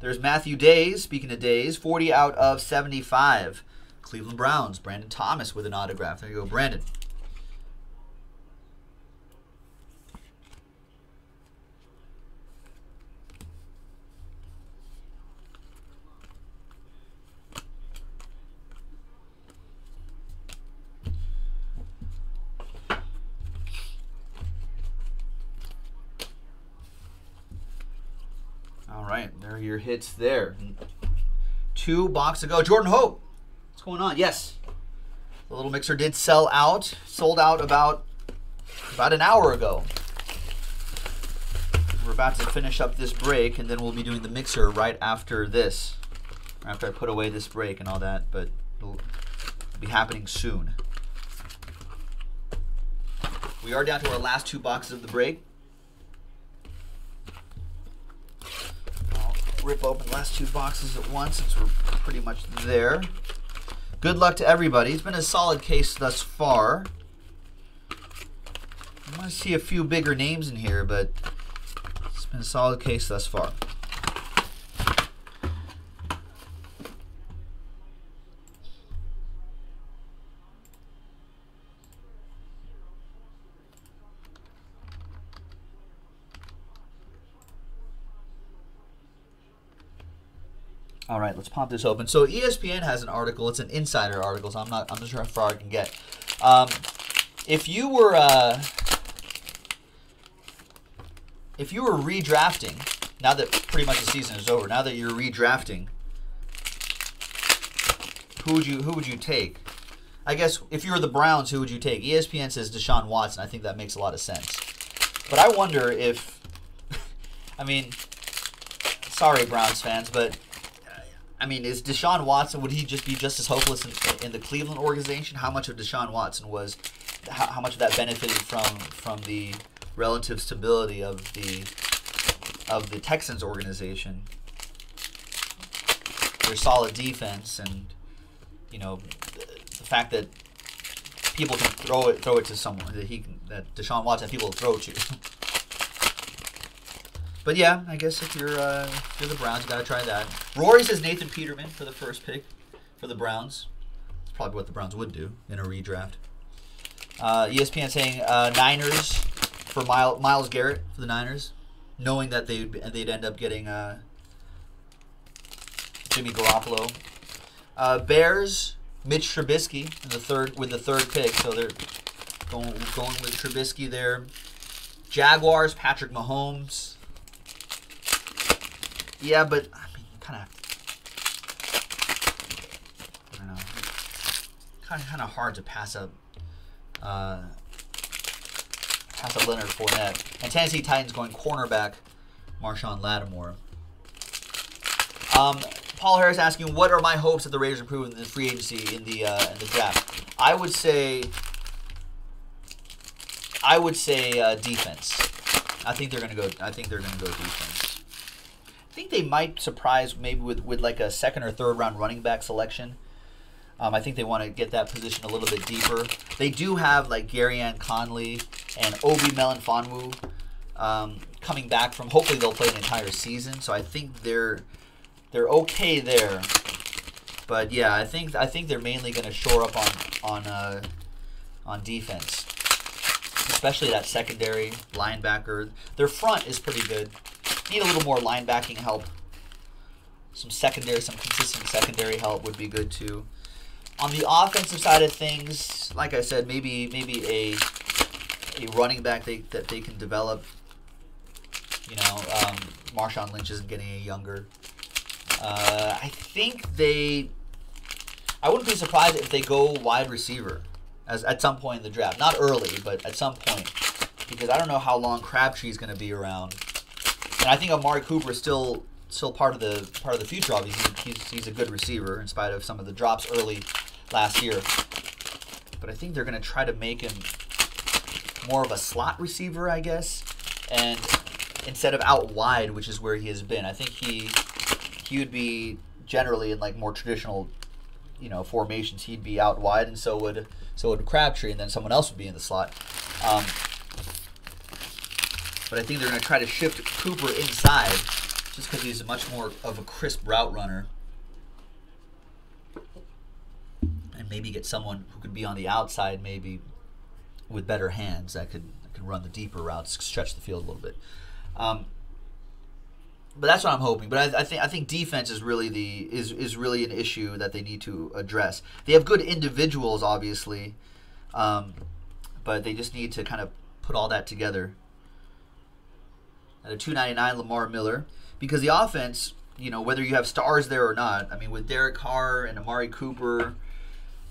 There's Matthew Dayes, speaking of Days, 40 out of 75. Cleveland Browns, Brandon Thomas with an autograph. There you go, Brandon. Right, there are your hits there. Two box to go. Jordan Hope, what's going on? Yes, the little mixer did sell out. Sold out about about an hour ago. We're about to finish up this break, and then we'll be doing the mixer right after this. After I put away this break and all that, but it'll be happening soon. We are down to our last two boxes of the break. Rip open the last two boxes at once since we're pretty much there. Good luck to everybody. It's been a solid case thus far. I want to see a few bigger names in here, but it's been a solid case thus far. All right, let's pop this open. So ESPN has an article. It's an insider article, so I'm not. I'm not sure how far I can get. Um, if you were, uh, if you were redrafting, now that pretty much the season is over, now that you're redrafting, who would you who would you take? I guess if you were the Browns, who would you take? ESPN says Deshaun Watson. I think that makes a lot of sense. But I wonder if, I mean, sorry Browns fans, but I mean, is Deshaun Watson, would he just be just as hopeless in, in the Cleveland organization? How much of Deshaun Watson was, how, how much of that benefited from from the relative stability of the of the Texans organization? Their solid defense and, you know, the, the fact that people can throw it throw it to someone that he can, that Deshaun Watson people throw to. But yeah, I guess if you're uh, if you're the Browns, you gotta try that. Rory says Nathan Peterman for the first pick for the Browns. It's probably what the Browns would do in a redraft. Uh, ESPN saying uh, Niners for Miles Myles Garrett for the Niners, knowing that they'd they'd end up getting uh, Jimmy Garoppolo. Uh, Bears Mitch Trubisky in the third with the third pick, so they're going going with Trubisky there. Jaguars Patrick Mahomes. Yeah, but I mean, kind of. I don't know. Kind of, kind of hard to pass up. Uh, pass up Leonard Fournette and Tennessee Titans going cornerback, Marshon Lattimore. Um, Paul Harris asking, what are my hopes that the Raiders improve in the free agency in the uh, in the draft? I would say. I would say uh, defense. I think they're gonna go. I think they're gonna go defense. I think they might surprise maybe with, with like a second or third round running back selection. Um, I think they want to get that position a little bit deeper. They do have like Gareon Conley and Obi Melifonwu um, coming back from. Hopefully they'll play an entire season. So I think they're they're okay there. But yeah, I think I think they're mainly going to shore up on on uh, on defense, especially that secondary linebacker. Their front is pretty good need a little more linebacking help. Some secondary, some consistent secondary help would be good too. On the offensive side of things, like I said, maybe maybe a a running back they, that they can develop. You know, um, Marshawn Lynch isn't getting any younger. Uh, I think they. I wouldn't be surprised if they go wide receiver as at some point in the draft. Not early, but at some point, because I don't know how long Crabtree is going to be around. And I think Amari Cooper is still still part of the part of the future. Obviously, he's, he's a good receiver in spite of some of the drops early last year. But I think they're going to try to make him more of a slot receiver, I guess, and instead of out wide, which is where he has been. I think he he would be generally in like more traditional, you know, formations. He'd be out wide, and so would so would Crabtree, and then someone else would be in the slot. Um, but I think they're going to try to shift Cooper inside just because he's much more of a crisp route runner. And maybe get someone who could be on the outside, maybe with better hands that could that can run the deeper routes, stretch the field a little bit. Um, but that's what I'm hoping. But I, I, think I think defense is really the is is really an issue that they need to address. They have good individuals, obviously, um, but they just need to kind of put all that together. At a 299, Lamar Miller, because the offense, you know, whether you have stars there or not. I mean, with Derek Carr and Amari Cooper,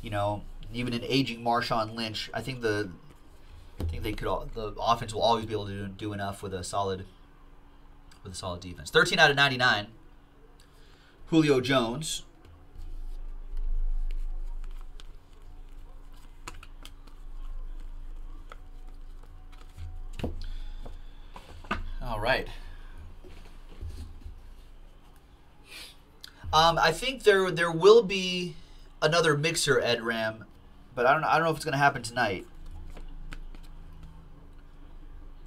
you know, even an aging Marshawn Lynch, I think the I think they could all, the offense will always be able to do, do enough with a solid with a solid defense. 13 out of 99. Julio Jones. All right. Um, I think there there will be another mixer Ed Ram, but I don't I don't know if it's going to happen tonight.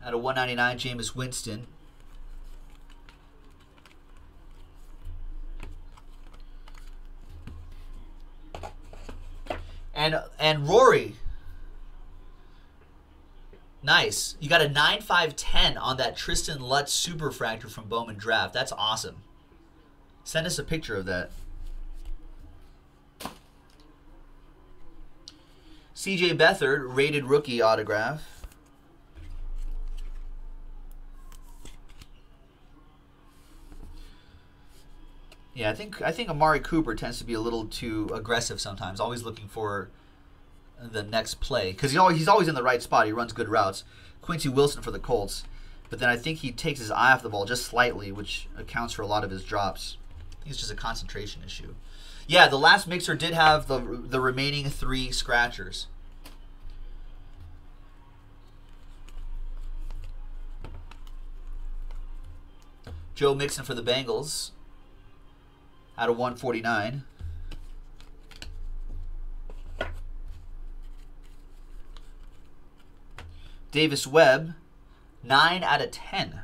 At a 199, Jameis Winston. And and Rory. Nice. You got a 9.510 on that Tristen Lutz Superfractor from Bowman Draft. That's awesome. Send us a picture of that. CJ Beathard, rated rookie autograph. Yeah, I think I think Amari Cooper tends to be a little too aggressive sometimes, always looking for the next play because he always, he's always in the right spot. He runs good routes. Quincy Wilson for the Colts, but then I think he takes his eye off the ball just slightly, which accounts for a lot of his drops. I think it's just a concentration issue. Yeah, the last mixer did have the the remaining three scratchers. Joe Mixon for the Bengals out of 149. Davis Webb, 9 out of 10.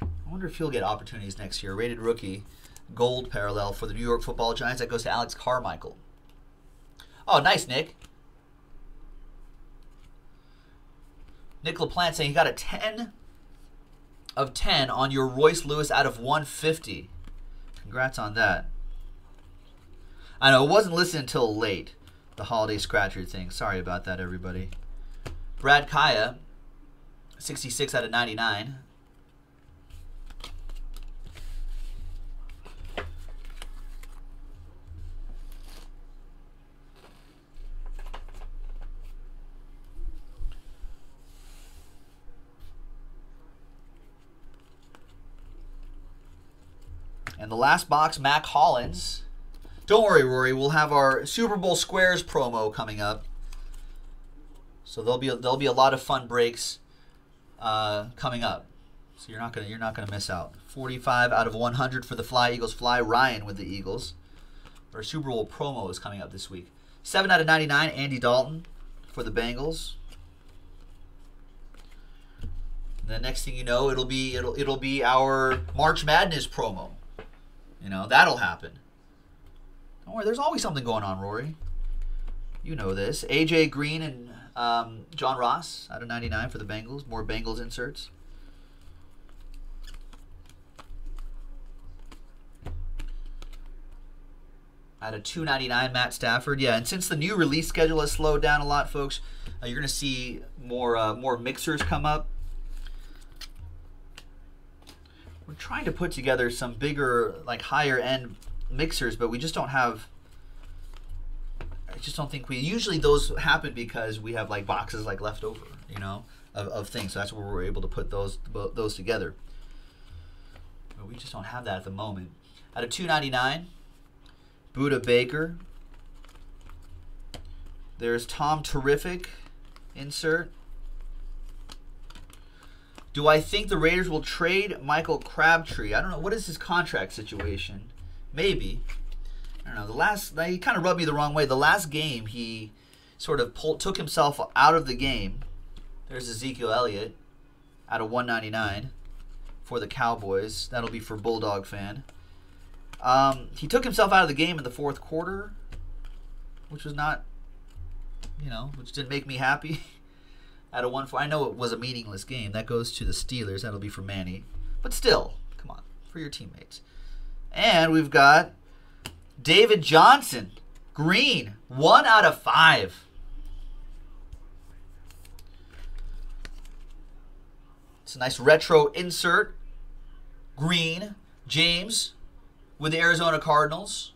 I wonder if he'll get opportunities next year. Rated rookie, gold parallel for the New York football Giants. That goes to Alex Carmichael. Oh, nice, Nick. Nick LaPlante saying he got a 10 of 10 on your Royce Lewis out of 150. Congrats on that. I know it wasn't listed until late, the holiday scratcher thing. Sorry about that, everybody. Brad Kaaya, 66 out of 99. And the last box, Mack Hollins. Don't worry, Rory. We'll have our Super Bowl Squares promo coming up. So there'll be a, there'll be a lot of fun breaks uh, coming up. So you're not gonna you're not gonna miss out. 45 out of 100 for the Fly Eagles. Fly Ryan with the Eagles. Our Super Bowl promo is coming up this week. 7 out of 99. Andy Dalton for the Bengals. The next thing you know, it'll be it'll it'll be our March Madness promo. You know, that'll happen. Don't worry, there's always something going on, Rory. You know this. AJ Green and um, John Ross out of 99 for the Bengals. More Bengals inserts. Out of 299, Matt Stafford. Yeah, and since the new release schedule has slowed down a lot, folks, uh, you're going to see more uh, more mixers come up. we're trying to put together some bigger, like higher end mixers, but we just don't have. I just don't think we. Usually those happen because we have like boxes like left over, you know, of, of things. So that's where we're able to put those those together. But we just don't have that at the moment. Out of 299, Budda Baker. There's Tom Terrific insert. Do I think the Raiders will trade Michael Crabtree? I don't know. What is his contract situation? Maybe. I don't know. The last he kind of rubbed me the wrong way. The last game he sort of pulled, took himself out of the game. There's Ezekiel Elliott out of 199 for the Cowboys. That'll be for Bulldog fan. Um, he took himself out of the game in the fourth quarter, which was not, you know, which didn't make me happy. Out of one, four, I know it was a meaningless game. That goes to the Steelers. That'll be for Manny, but still, come on, for your teammates. And we've got David Johnson, green, one out of five. It's a nice retro insert. Green, James with the Arizona Cardinals.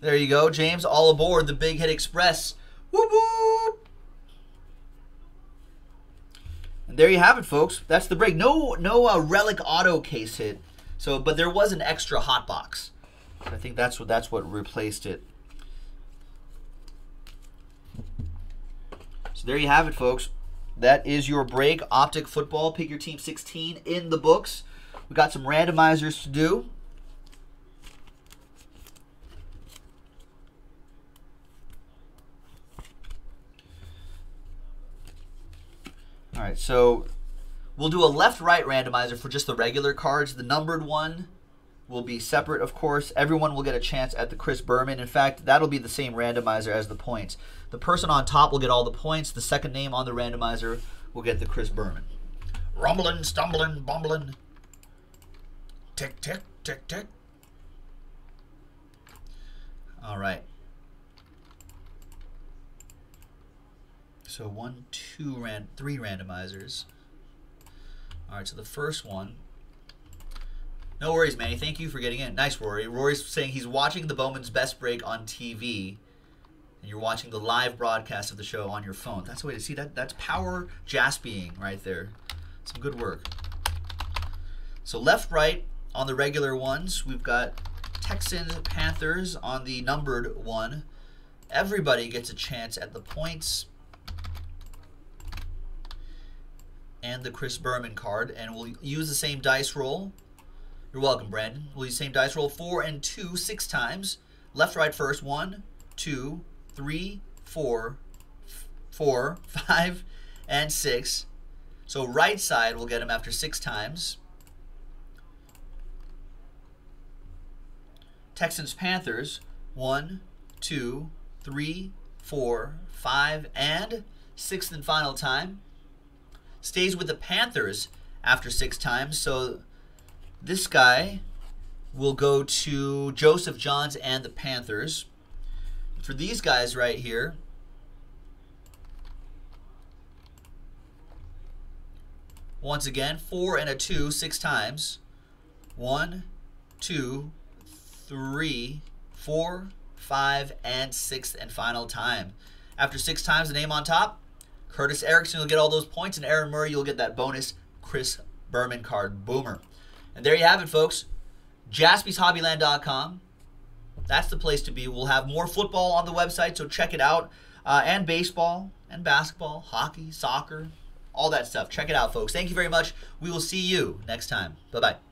There you go, James, all aboard the Big Hit Express. Whoop whoop! And there you have it, folks. That's the break. No, no uh, relic auto case hit. So, but there was an extra hot box. I think that's what that's what replaced it. So there you have it, folks. That is your break. Optic football. Pick your team 16 in the books. We got some randomizers to do. All right, so we'll do a left-right randomizer for just the regular cards. The numbered one will be separate, of course. Everyone will get a chance at the Chris Berman. In fact, that'll be the same randomizer as the points. The person on top will get all the points. The second name on the randomizer will get the Chris Berman. Rumbling, stumbling, bumbling. Tick, tick, tick, tick. All right. So one, two, ran, three randomizers. All right, so the first one. No worries, Manny. Thank you for getting in. Nice, Rory. Rory's saying he's watching the Bowman's Best Break on TV, and you're watching the live broadcast of the show on your phone. That's the way to see that. That's power jaspying right there. Some good work. So left, right on the regular ones, we've got Texans, Panthers on the numbered one. Everybody gets a chance at the points and the Chris Berman card, and we'll use the same dice roll. You're welcome, Brandon. We'll use the same dice roll four and two, six times. Left, right first. One, two, three, four, four, five, and six. So right side will get him after six times. Texans Panthers. One, two, three, four, five, and sixth and final time stays with the Panthers after six times. So this guy will go to Joseph Johns and the Panthers. For these guys right here, once again, four and a two, six times. One, two, three, four, five, and sixth and final time. After six times, the name on top, Curtis Erickson you'll get all those points, and Aaron Murray, you'll get that bonus Chris Berman card boomer. And there you have it, folks. JaspysHobbyland.com. That's the place to be. We'll have more football on the website, so check it out. Uh, and baseball, and basketball, hockey, soccer, all that stuff. Check it out, folks. Thank you very much. We will see you next time. Bye bye.